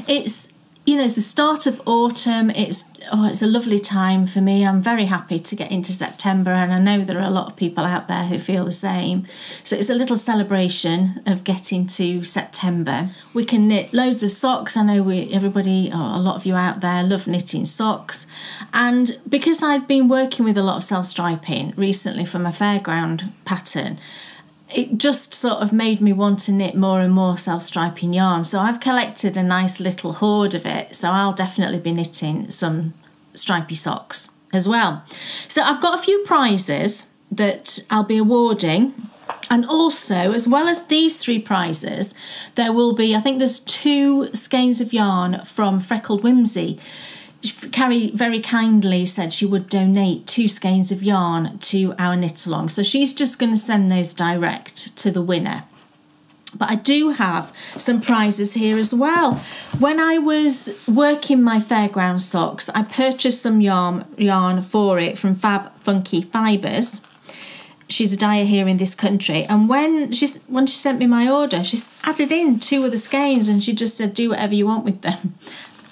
It's you know, it's the start of autumn. It's oh, it's a lovely time for me. I'm very happy to get into September, and I know there are a lot of people out there who feel the same. So it's a little celebration of getting to September. We can knit loads of socks. I know we everybody, or a lot of you out there, love knitting socks, and because I've been working with a lot of self striping recently for my fairground pattern it just sort of made me want to knit more and more self striping yarn. So I've collected a nice little hoard of it. So I'll definitely be knitting some stripy socks as well. So I've got a few prizes that I'll be awarding. And also, as well as these three prizes, there will be, I think there's two skeins of yarn from Freckled Whimsy. Carrie very kindly said she would donate two skeins of yarn to our knit along. So she's just going to send those direct to the winner. But I do have some prizes here as well. When I was working my fairground socks, I purchased some yarn yarn for it from Fab Funky Fibres. She's a dyer here in this country, and when she when she sent me my order, she added in two of the skeins, and she just said, "Do whatever you want with them."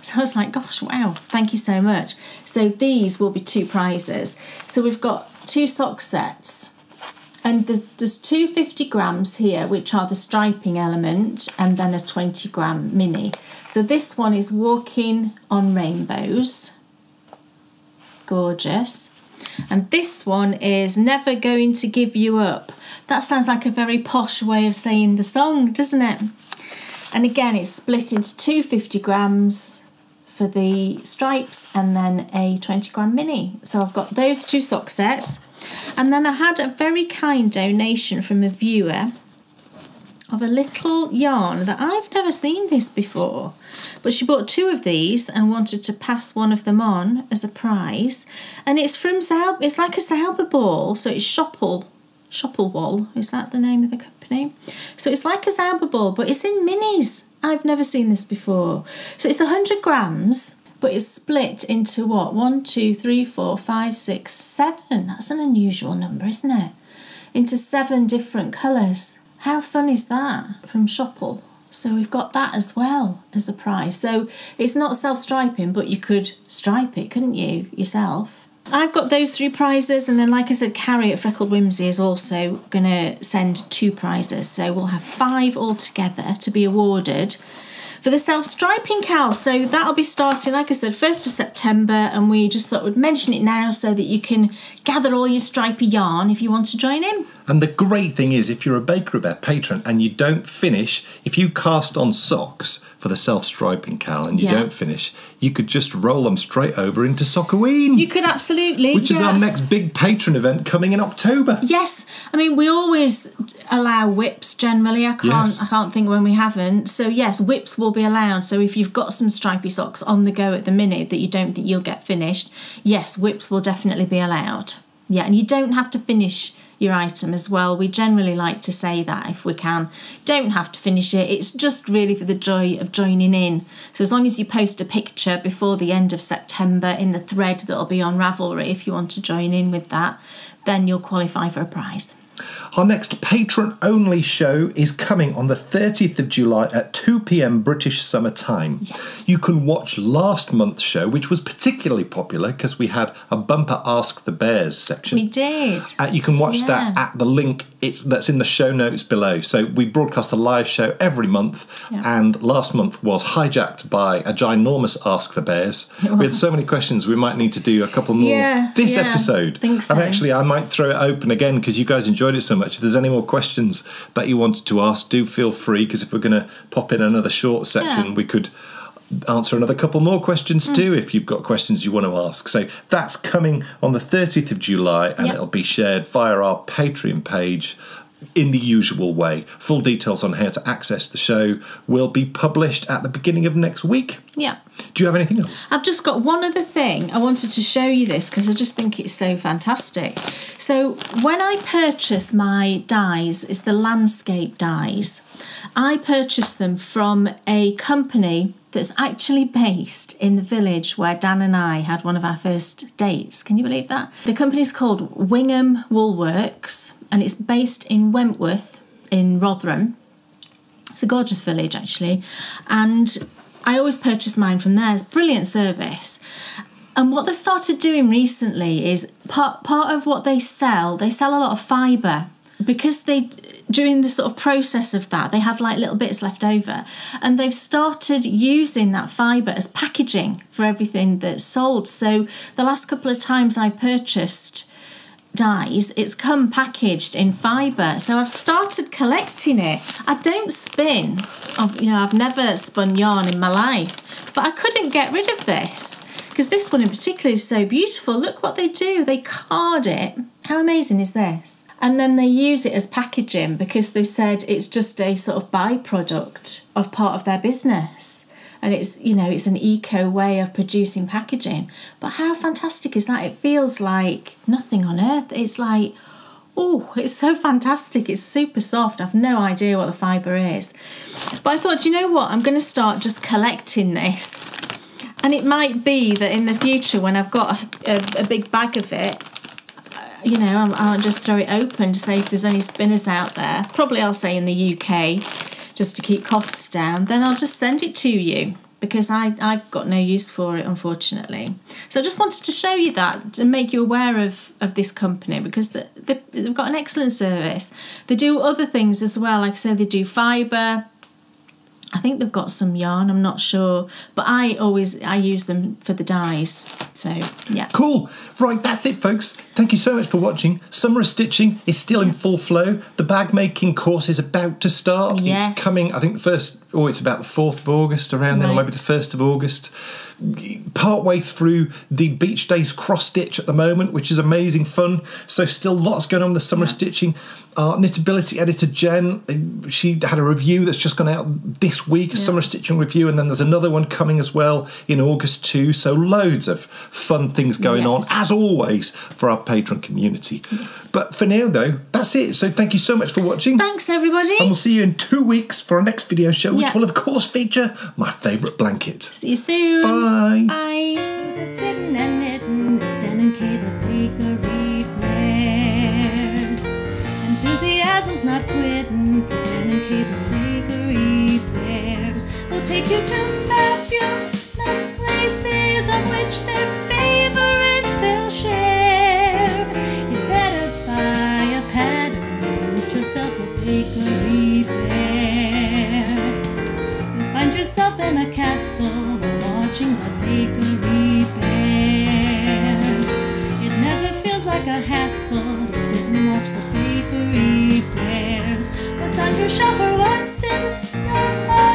So I was like, gosh, wow, thank you so much. So these will be two prizes. So we've got two sock sets. And there's, there's two 50 grams here, which are the striping element, and then a 20 gram mini. So this one is Walking on Rainbows. Gorgeous. And this one is Never Going to Give You Up. That sounds like a very posh way of saying the song, doesn't it? And again, it's split into two 50 grams for the stripes and then a 20 gram mini. So I've got those two sock sets. And then I had a very kind donation from a viewer of a little yarn that I've never seen this before. But she bought two of these and wanted to pass one of them on as a prize. And it's from Zaub, it's like a Zauber ball, so it's Schoppel, Shoppelwoll, is that the name of the company? So it's like a Zauber ball, but it's in minis. I've never seen this before. So it's 100 grams, but it's split into what? One, two, three, four, five, six, seven. That's an unusual number, isn't it? into seven different colours. How fun is that from Schoppel? So we've got that as well as a prize. So it's not self-striping, but you could stripe it, couldn't you, yourself? I've got those three prizes, and then, like I said, Carrie at Freckled Whimsy is also going to send two prizes. So we'll have five altogether to be awarded for the self striping cowl. So that'll be starting, like I said, 1st of September, and we just thought we'd mention it now so that you can gather all your stripy yarn if you want to join in. And the great thing is, if you're a Bakery Bear patron and you don't finish, if you cast on socks for the self striping KAL and you Yeah. don't finish, you could just roll them straight over into Sockaween, You could absolutely. which is our next big patron event coming in October. Yes, I mean we always allow WIPs generally. I can't Yes. I can't think when we haven't. So yes, WIPs will be allowed. So if you've got some stripy socks on the go at the minute that you don't think you'll get finished, yes, WIPs will definitely be allowed. Yeah, and you don't have to finish your item as well. We generally like to say that if we can. Don't have to finish it. It's just really for the joy of joining in. So as long as you post a picture before the end of September in the thread that'll be on Ravelry if you want to join in with that, then you'll qualify for a prize. Our next patron only show is coming on the 30th of July at 2 pm British Summer Time. You can watch last month's show, which was particularly popular because we had a bumper Ask the Bears section. We did. Uh, you can watch that at the link it's that's in the show notes below. So we broadcast a live show every month, Yeah. and last month was hijacked by a ginormous Ask the Bears. We had so many questions. We might need to do a couple more Yeah, this yeah, episode. think so. And actually, I might throw it open again because you guys enjoyed it so much. If there's any more questions that you wanted to ask, do feel free. Because if we're going to pop in another short section, Yeah. we could answer another couple more questions Mm. too if you've got questions you want to ask. So that's coming on the 30th of July and Yep. it'll be shared via our Patreon page in the usual way. Full details on how to access the show will be published at the beginning of next week. Yeah. Do you have anything else? I've just got one other thing. I wanted to show you this because I just think it's so fantastic. So, when I purchase my dyes, it's the landscape dyes. I purchased them from a company that's actually based in the village where Dan and I had one of our first dates. Can you believe that? The company's called Wingham Woolworks and it's based in Wentworth in Rotherham. It's a gorgeous village, actually. And I always purchase mine from there. It's brilliant service. And what they've started doing recently is part part of what they sell. They sell a lot of fibre because they during the sort of process of that they have like little bits left over, and they've started using that fibre as packaging for everything that's sold. So the last couple of times I purchased dyes, it's come packaged in fibre. So I've started collecting it. I don't spin. I've, you know, I've never spun yarn in my life, but I couldn't get rid of this because this one in particular is so beautiful. Look what they do. They card it. How amazing is this? And then they use it as packaging because they said it's just a sort of byproduct of part of their business and it's you know it's an eco way of producing packaging. But how fantastic is that? It feels like nothing on earth. It's like oh it's so fantastic. It's super soft. I've no idea what the fibre is. But i thought you know what? I'm going to start just collecting this. And it might be that in the future when i've got a, a, a big bag of it uh, you know, I'll, I'll just throw it open to say if there's any spinners out there. Probably I'll say in the UK, just to keep costs down. Then I'll just send it to you because I, I've got no use for it, unfortunately. So I just wanted to show you that to make you aware of, of this company because they, they, they've got an excellent service. They do other things as well. Like I said, they do fibre. I think they've got some yarn. I'm not sure, but I always I use them for the dyes. So yeah. Cool. Right, that's it, folks. Thank you so much for watching. Summer of Stitching is still in full flow. The bag making course is about to start. Yes. It's coming, I think, the first, Oh, it's about the 4th of August, around then, or Right. maybe the 1st of August. Part way through the Beach Days cross stitch at the moment, which is amazing fun. So, still lots going on with the summer of stitching. Uh, our Knitability editor, Jen, she had a review that's just gone out this week, a summer stitching review, and then there's another one coming as well in August too. So, loads of fun things going on, as always, for our patron community. But for now, though, that's it. So, thank you so much for watching. Thanks everybody. And we'll see you in two weeks for our next video show, which Yeah. will, of course, feature my favourite blanket. See you soon. Bye. Bye. Quitting Ben and Kate the bakery bears. They'll take you to fabulous places of which their favorites they'll share. You better buy a pattern and get yourself a bakery bear. You'll find yourself in a castle watching the bakery bears. It never feels like a hassle to sit and watch the bakery snares. What's on your shelf or what's in your box?